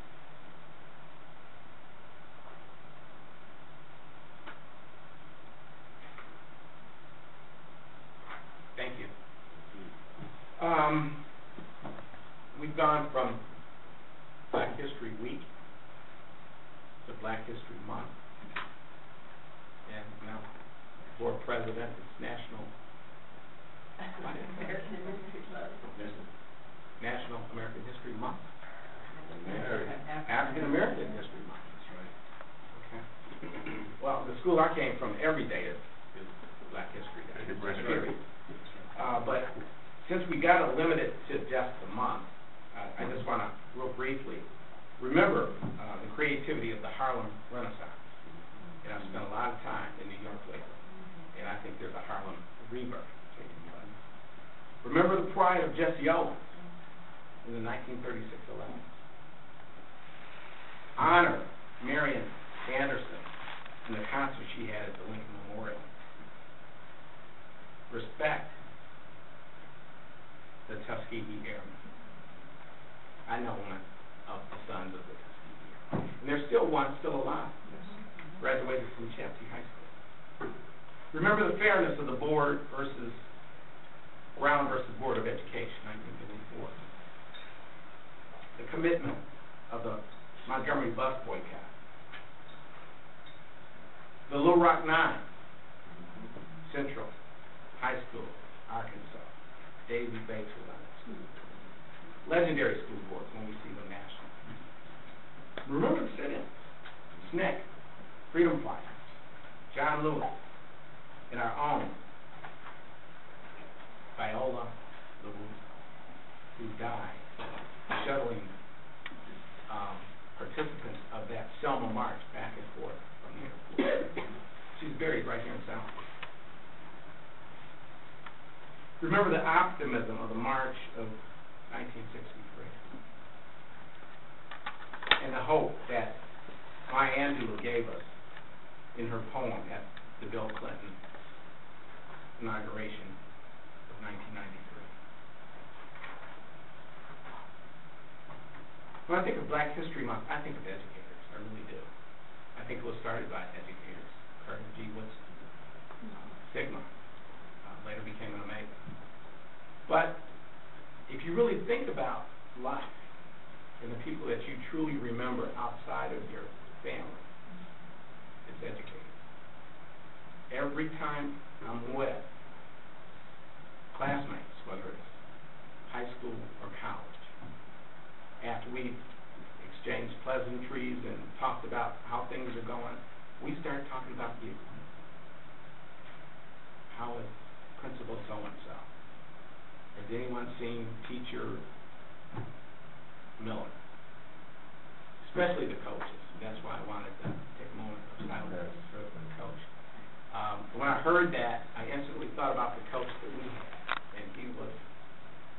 Thank you. Um, we've gone from Black History Week to Black History Month. And now, for President, it's National American History Month. National American History Month. African American History Month. that's Okay. Well, the school I came from, every day is, is Black History Day, period. Uh, but since we got to limit it to just a month, I, just want to, real briefly, remember, uh, the creativity of the Harlem Renaissance. And I've spent a lot of time in New York lately, and I think there's a Harlem rebirth taking place. Remember the pride of Jesse Owens in the 1936 election. Honor Marian Anderson in the concert she had at the Lincoln Memorial. Respect the Tuskegee Airmen. I know one of the sons of the Tuskegee And there's still one still alive. Graduated from Chaffee High School. Remember the fairness of the board versus Brown versus Board of Education, 1954. The commitment of the Montgomery bus boycott. The Little Rock Nine, Central High School, Arkansas. Daisy Bates was on school. Legendary school boards when we see them nationally. Remember the sit-ins. SNCC, Freedom Fighters, John Lewis, and our own Viola Liuzzo, who died shuttling um, participants of that Selma March back and forth from airport. She's buried right here in Selma. Remember the optimism of the March of 1963 and the hope that Maya Angelou gave us in her poem at the Bill Clinton inauguration of 1993. When I think of Black History Month, I think of educators. I really do. I think it was started by educators. Carter G. Woodson, Sigma, uh, later became an Omega. But if you really think about life and the people that you truly remember outside of your family, it's educators. Every time I'm with classmates, whether it's high school or college, after we exchanged pleasantries and talked about how things are going, we start talking about you. How is Principal so-and-so? Has anyone seen Teacher Miller? Especially the coaches. That's why I wanted to take a moment of silence for the coach. Um, when I heard that, I instantly thought about the coach that we had, and he was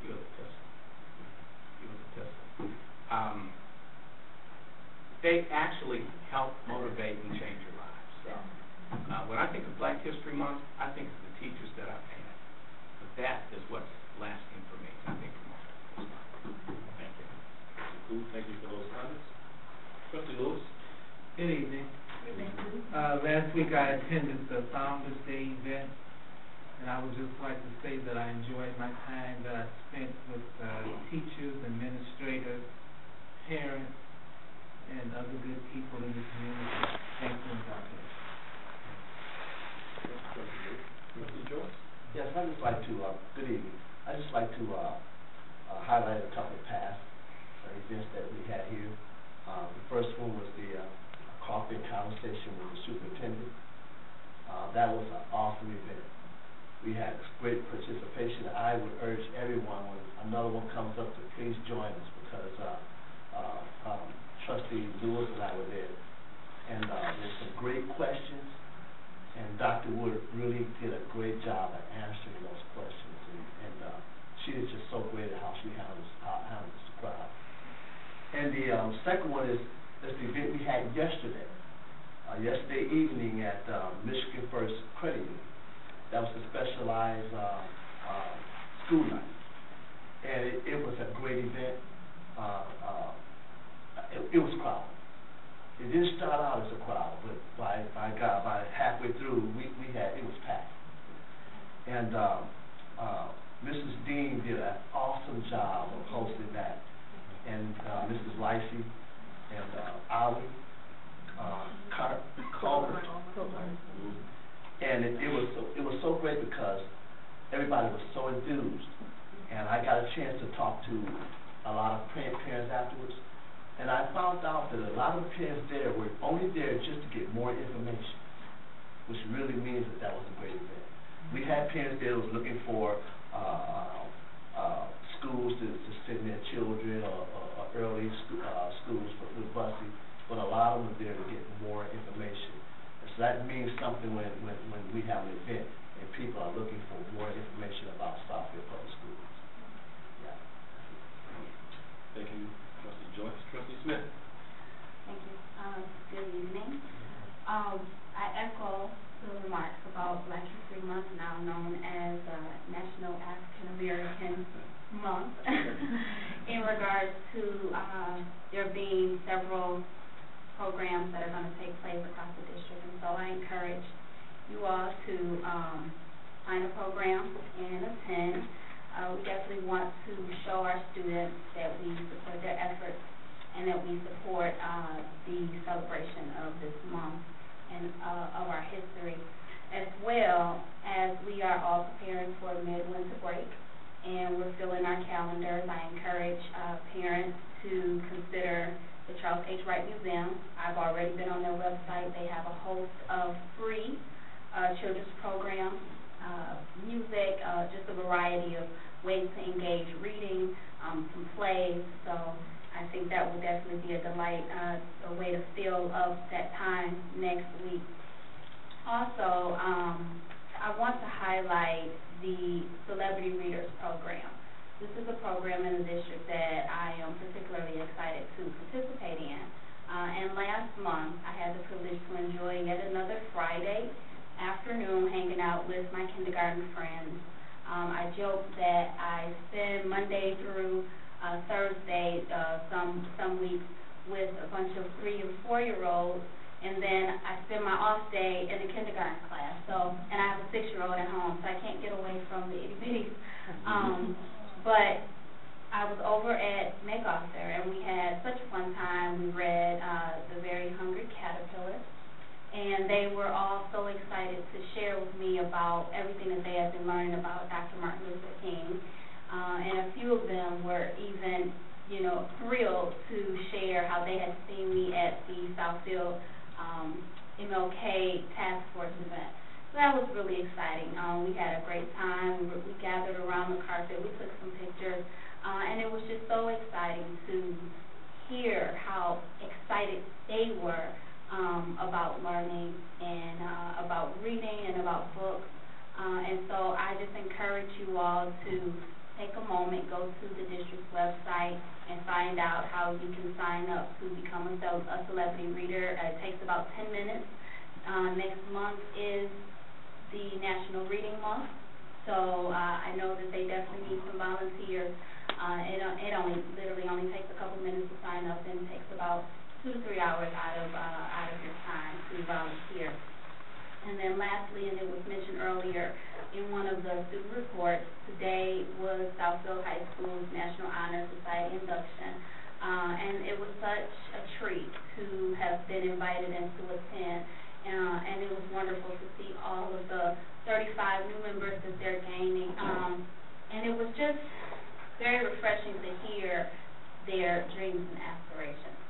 he was a pistol. He was a pistol. Um, they actually help motivate and change your lives. So, uh, when I think of Black History Month, I think of the teachers that I've had. But that is what's lasting for me. I think for most. Thank you. Cool, thank you for those comments. Trustee Lewis? Good evening. Uh, last week I attended the Founder's Day event, and I would just like to say that I enjoyed my time that I spent with, uh, teachers, administrators, parents, and other good people in the community. Thank you, and God bless. Trustee Joyce? Yes, I'd just like to, uh, good evening. I'd just like to, uh, uh, highlight a couple of past uh, events that we had here. Um, the first one was the, uh, coffee conversation with the superintendent. Uh, that was an awesome event. We had great participation. I would urge everyone, when another one comes up, to please join us because, uh, uh, um, trustee Lewis and I were there. And, uh, there's some great questions, and Dr. Wood really did a great job at answering those questions. And, and, uh, she is just so great at how she handles, how, handles the crowd. And the, um, second one is, is the event we had yesterday. Uh, yesterday evening at, um, Michigan First Credit Union. That was a specialized, uh, uh, school night. And it, it was a great event. Uh, uh, it, it was crowded. It didn't start out as a crowd, but by, by God, by halfway through, we, we had, it was packed. And, um, uh, Mrs. Dean did an awesome job of Lacey and, uh, Ali, uh, Car-. And it, it was so, it was so great because everybody was so enthused. And I got a chance to talk to a lot of pa- parents afterwards. And I found out that a lot of parents there were only there just to get more information, which really means that that was a great event. We had parents there who was looking for, uh, uh, schools to, to send their children or, or early scho- uh, schools for, with busing, but a lot of them were there to get more information. And so that means something when, when, when we have an event and people are looking for more information about Southfield Public Schools. Yeah. Thank you, trustee Joyce. Trustee Smith? Thank you. Uh, good evening. Um, I echo the remarks about Black History Month, now known as, uh, National African American Month, in regards to, uh, there being several programs that are gonna take place across the district. And so I encourage you all to, um, find a program and attend. Uh, we definitely want to show our students that we support their efforts and that we support uh, the celebration of this month and uh, of our history, as well as we are all preparing for midwinter break, and we're filling our calendars. I encourage uh, parents to consider the Charles H. Wright Museum. I've already been on their website. They have a host of free uh, children's programs, uh, music, uh, just a variety of ways to engage reading, um, some plays. So I think that will definitely be a delight, uh, a way to fill up that time next week. Also, um, I want to highlight the Celebrity Readers Program. This is a program in the district that I am particularly excited to participate in. Uh, and last month, I had the privilege to enjoy yet another Friday afternoon hanging out with my kindergarten friends. Um, I joke that I spend Monday through uh, Thursday, uh, some some weeks with a bunch of three and four year olds, and then I spend my off day in the kindergarten class. So, and I have a six year old at home, so I can't get away from the itty bitties. Um, but I was over at MacArthur, and we had such a fun time. We read uh, The Very Hungry Caterpillar, and they were all so excited to share with me about everything that they had been learning about Dr. Martin Luther King. Uh, and a few of them were even, you know, thrilled to share how they had seen me at the Southfield um, MLK Task Force event. So that was really exciting. Um, we had a great time. We, we gathered around the carpet. We took some pictures. Uh, and it was just so exciting to hear how excited they were um, about learning and uh, about reading and about books. Uh, and so I just encourage you all to take a moment, go to the district's website and find out how you can sign up to become a, a celebrity reader. Uh, it takes about 10 minutes. Uh, next month is the National Reading Month, so uh, I know that they definitely need some volunteers. Uh, it, it only, literally only takes a couple minutes to sign up and takes about two to three hours out of, uh, out of your time to volunteer. And then lastly, and it was mentioned earlier in one of the student reports, today was Southfield High School's National Honor Society induction. Uh, and it was such a treat to have been invited and to attend. Uh, and it was wonderful to see all of the 35 new members that they're gaining. Um, and it was just very refreshing to hear their dreams and aspirations.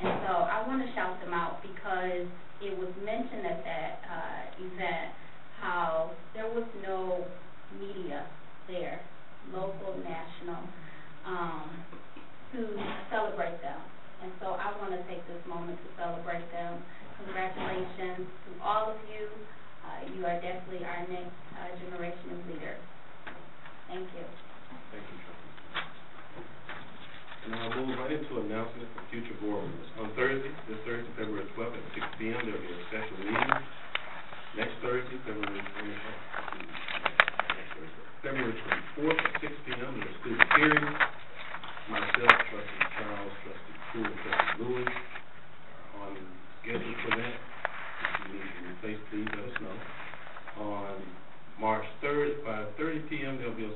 And so I want to shout them out because it was mentioned at that uh, event how there was no media there, local, national, um, to celebrate them. And so I want to take this moment to celebrate them. Congratulations to all of you. Uh, you are definitely our next uh, generation of leaders. Thank you. Thank you, Trustee. And I'll move right into announcements for future board members. On Thursday, this Thursday, February 12th at 6 p.m., there will be a four to six P M in the student hearing. Myself, trustee Charles, trustee Poole, trustee Lewis are on schedule for that. If you need to replace, please let us know. On March third, five thirty P M, there'll be a